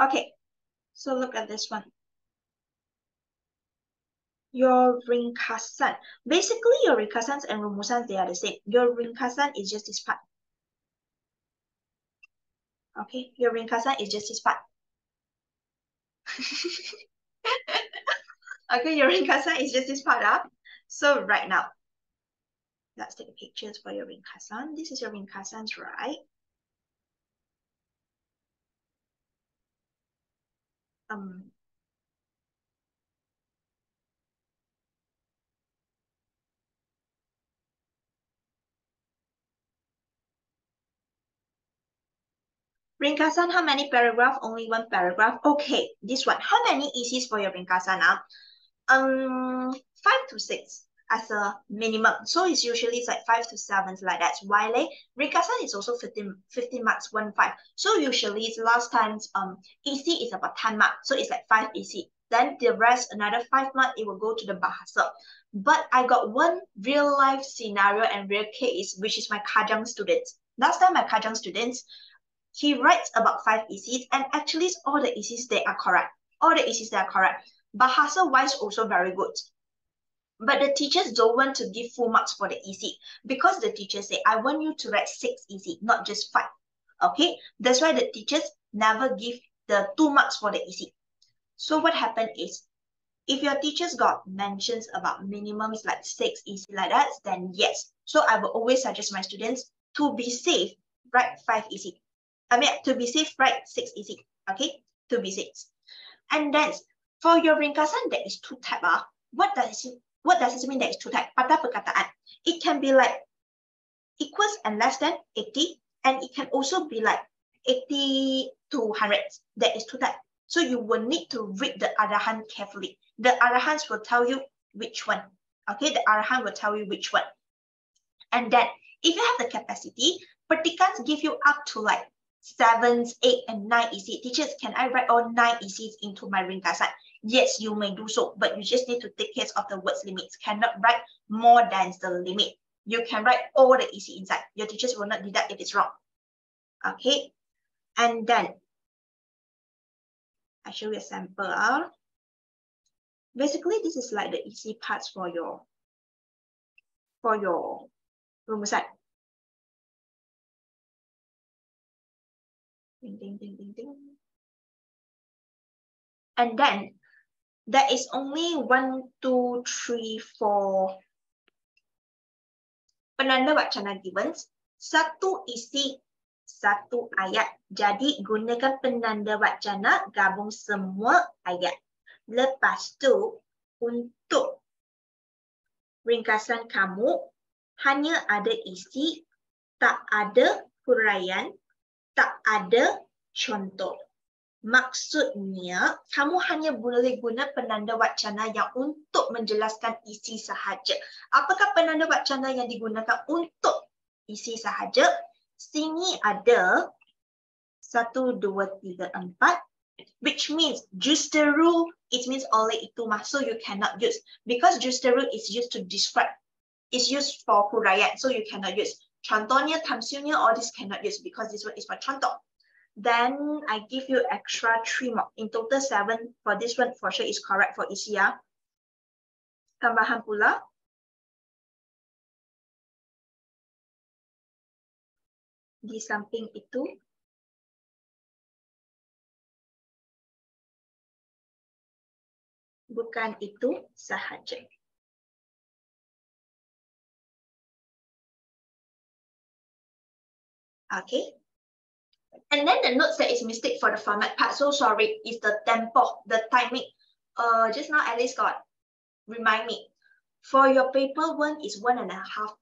Okay, so look at this one. Your ringkasan. Basically, your ringkasans and rumusans, they are the same. Your ringkasan is just this part. Okay, your ringkasan is just this part. okay, your ringkasan is just this part up. So right now, let's take pictures for your ringkasan. This is your ringkasans, right? Um, Ringkasan, how many paragraph? Only one paragraph. Okay, this one. How many isis for your ringkasan now? Um, five to six as a minimum. So it's usually it's like five to seven like that. While ringkasan is also 15, 15 marks, one five. So usually it's last time's um isi is about 10 marks. So it's like five isi. Then the rest, another five marks, it will go to the Bahasa. But I got one real life scenario and real case, which is my Kajang students. Last time my Kajang students, he writes about five isis and actually all the isis they are correct. All the isis they are correct. Bahasa wise also very good. But the teachers don't want to give full marks for the isi because the teachers say, I want you to write six isi, not just five. Okay, that's why the teachers never give the two marks for the isi. So what happened is, if your teachers got mentions about minimums like six isi like that, then yes. So I will always suggest my students to be safe, write five isi. I mean, to be safe, right? 6 easy. Okay, to be safe. And then for your ringkasan, there is two type. Uh, what does it what does it mean there is two type? Pada perkataan. It can be like equals and less than 80. And it can also be like 80 to 100. That is two type. So you will need to read the Arahan carefully. The Arahans will tell you which one. Okay, the Arahan will tell you which one. And then if you have the capacity, Pertikans give you up to like sevens, eight, and nine isi. Teachers, can I write all nine isis into my ringkasan? Yes, you may do so, but you just need to take care of the words limits. Cannot write more than the limit. You can write all the isi inside. Your teachers will not deduct if it's wrong. Okay, and then I show you a sample. Basically, this is like the isi parts for your for your rumusan. Ding, ding, ding, ding, ding. And then there is only one, two, three, four penanda wacana givens. Satu isi, satu ayat. Jadi gunakan penanda wacana gabung semua ayat. Lepas tu untuk ringkasan kamu hanya ada isi, tak ada huraian, tak ada contoh. Maksudnya, kamu hanya boleh guna penanda wacana yang untuk menjelaskan isi sahaja. Apakah penanda wacana yang digunakan untuk isi sahaja? Sini ada satu, dua, tiga, empat. Which means justeru, it means oleh itu masuk you cannot use. Because justeru is used to describe. It's used for huraian, so you cannot use. Contohnya, tamsilnya, all this cannot use because this one is for contoh. Then I give you extra three more. In total, seven. For this one, for sure is correct for ya. Tambahan pula. Di samping itu, bukan itu sahaja. Okay. And then the notes that is mistake for the format part, so sorry, is the tempo, the timing. Uh, just now Alice got remind me. For your paper one is one and a half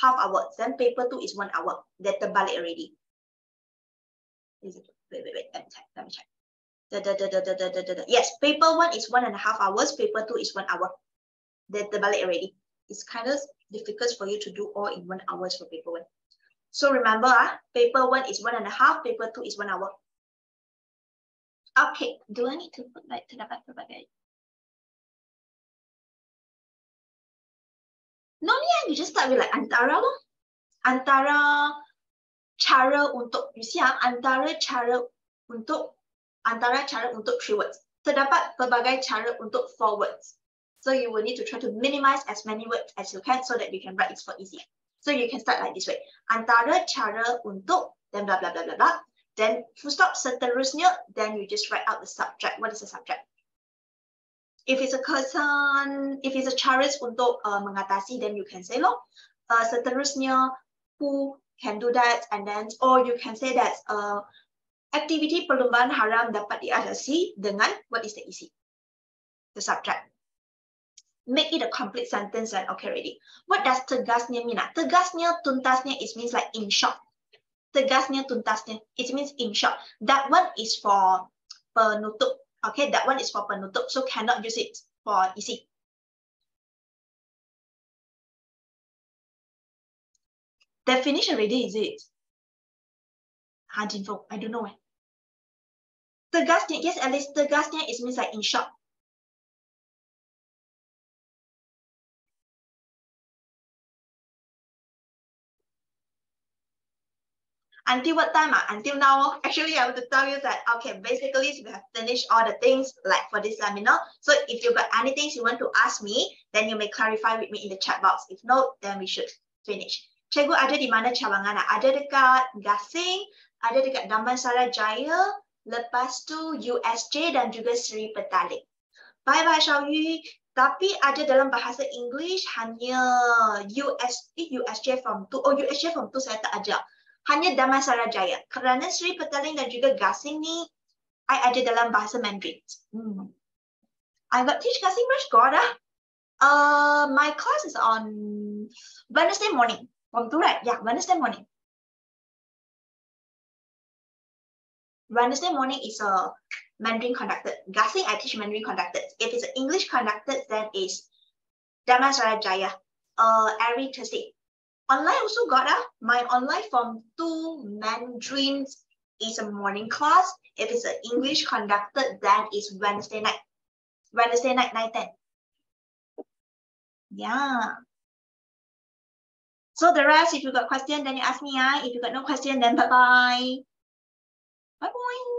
half hours. Then paper two is one hour. That the balik already. Is it? Wait, wait, wait. Let me check. Let me check. Da, da, da, da, da, da, da, da. Yes, paper one is one and a half hours. Paper two is one hour. That the balik already. It's kind of difficult for you to do all in one hours for paper one. So remember, uh, paper one is one and a half, paper two is one hour. Okay, do I need to put like terdapat pelbagai? No yeah, you just start with like antara loh. Antara cara untuk, you see ah, antara cara untuk, antara cara untuk three words. Terdapat pelbagai cara untuk four words. So you will need to try to minimize as many words as you can so that you can write it for easy. So you can start like this way. Antara cara untuk, then blah, blah, blah, blah, blah. Then full stop seterusnya, then you just write out the subject. What is the subject? If it's a person, if it's a caras untuk uh, mengatasi, then you can say lo. Uh, seterusnya, who can do that, and then, or you can say that uh, activity perlombaan haram dapat diatasi dengan what is the isi? The subject make it a complete sentence and okay ready. What does tegasnya mean? Ah, tegasnya, tuntasnya, it means like in short. Tegasnya, tuntasnya, it means in short. That one is for penutup. Okay, that one is for penutup, so cannot use it for isi. Definition already, is it? Hajinfo, I don't know. Eh. Tegasnya, yes, at least tegasnya, it means like in short. Until what time? Uh? Until now, actually, I want to tell you that, okay, basically, we have finished all the things like for this seminar. So if you got anything you want to ask me, then you may clarify with me in the chat box. If not, then we should finish. Cikgu ada di mana cawangan? Ada dekat Gasing, ada dekat Damansara Jaya, lepas tu USJ dan juga Sri Petaling. Bye-bye, Xiaoyu. Tapi ada dalam bahasa English hanya US, USJ form 2. Oh, USJ form 2 saya tak ajar hanya Damansara Jaya. Kerana Sri Petaling dan juga Gasing ni, I ada dalam bahasa Mandarin. Hmm. I got teach Gasing Brush God ah. Uh, my class is on Wednesday morning. From two, right? Yeah, Wednesday morning. Wednesday morning is a Mandarin conducted. Gasing, I teach Mandarin conducted. If it's English conducted, then it's Damansara Jaya. Uh, every Thursday. Online also got a my online from two Mandarin is a morning class. If it's an English conducted, then it's Wednesday night. Wednesday night, 9 10. Yeah. So the rest, if you got question, then you ask me. Uh. If you got no question, then bye-bye. Bye-bye.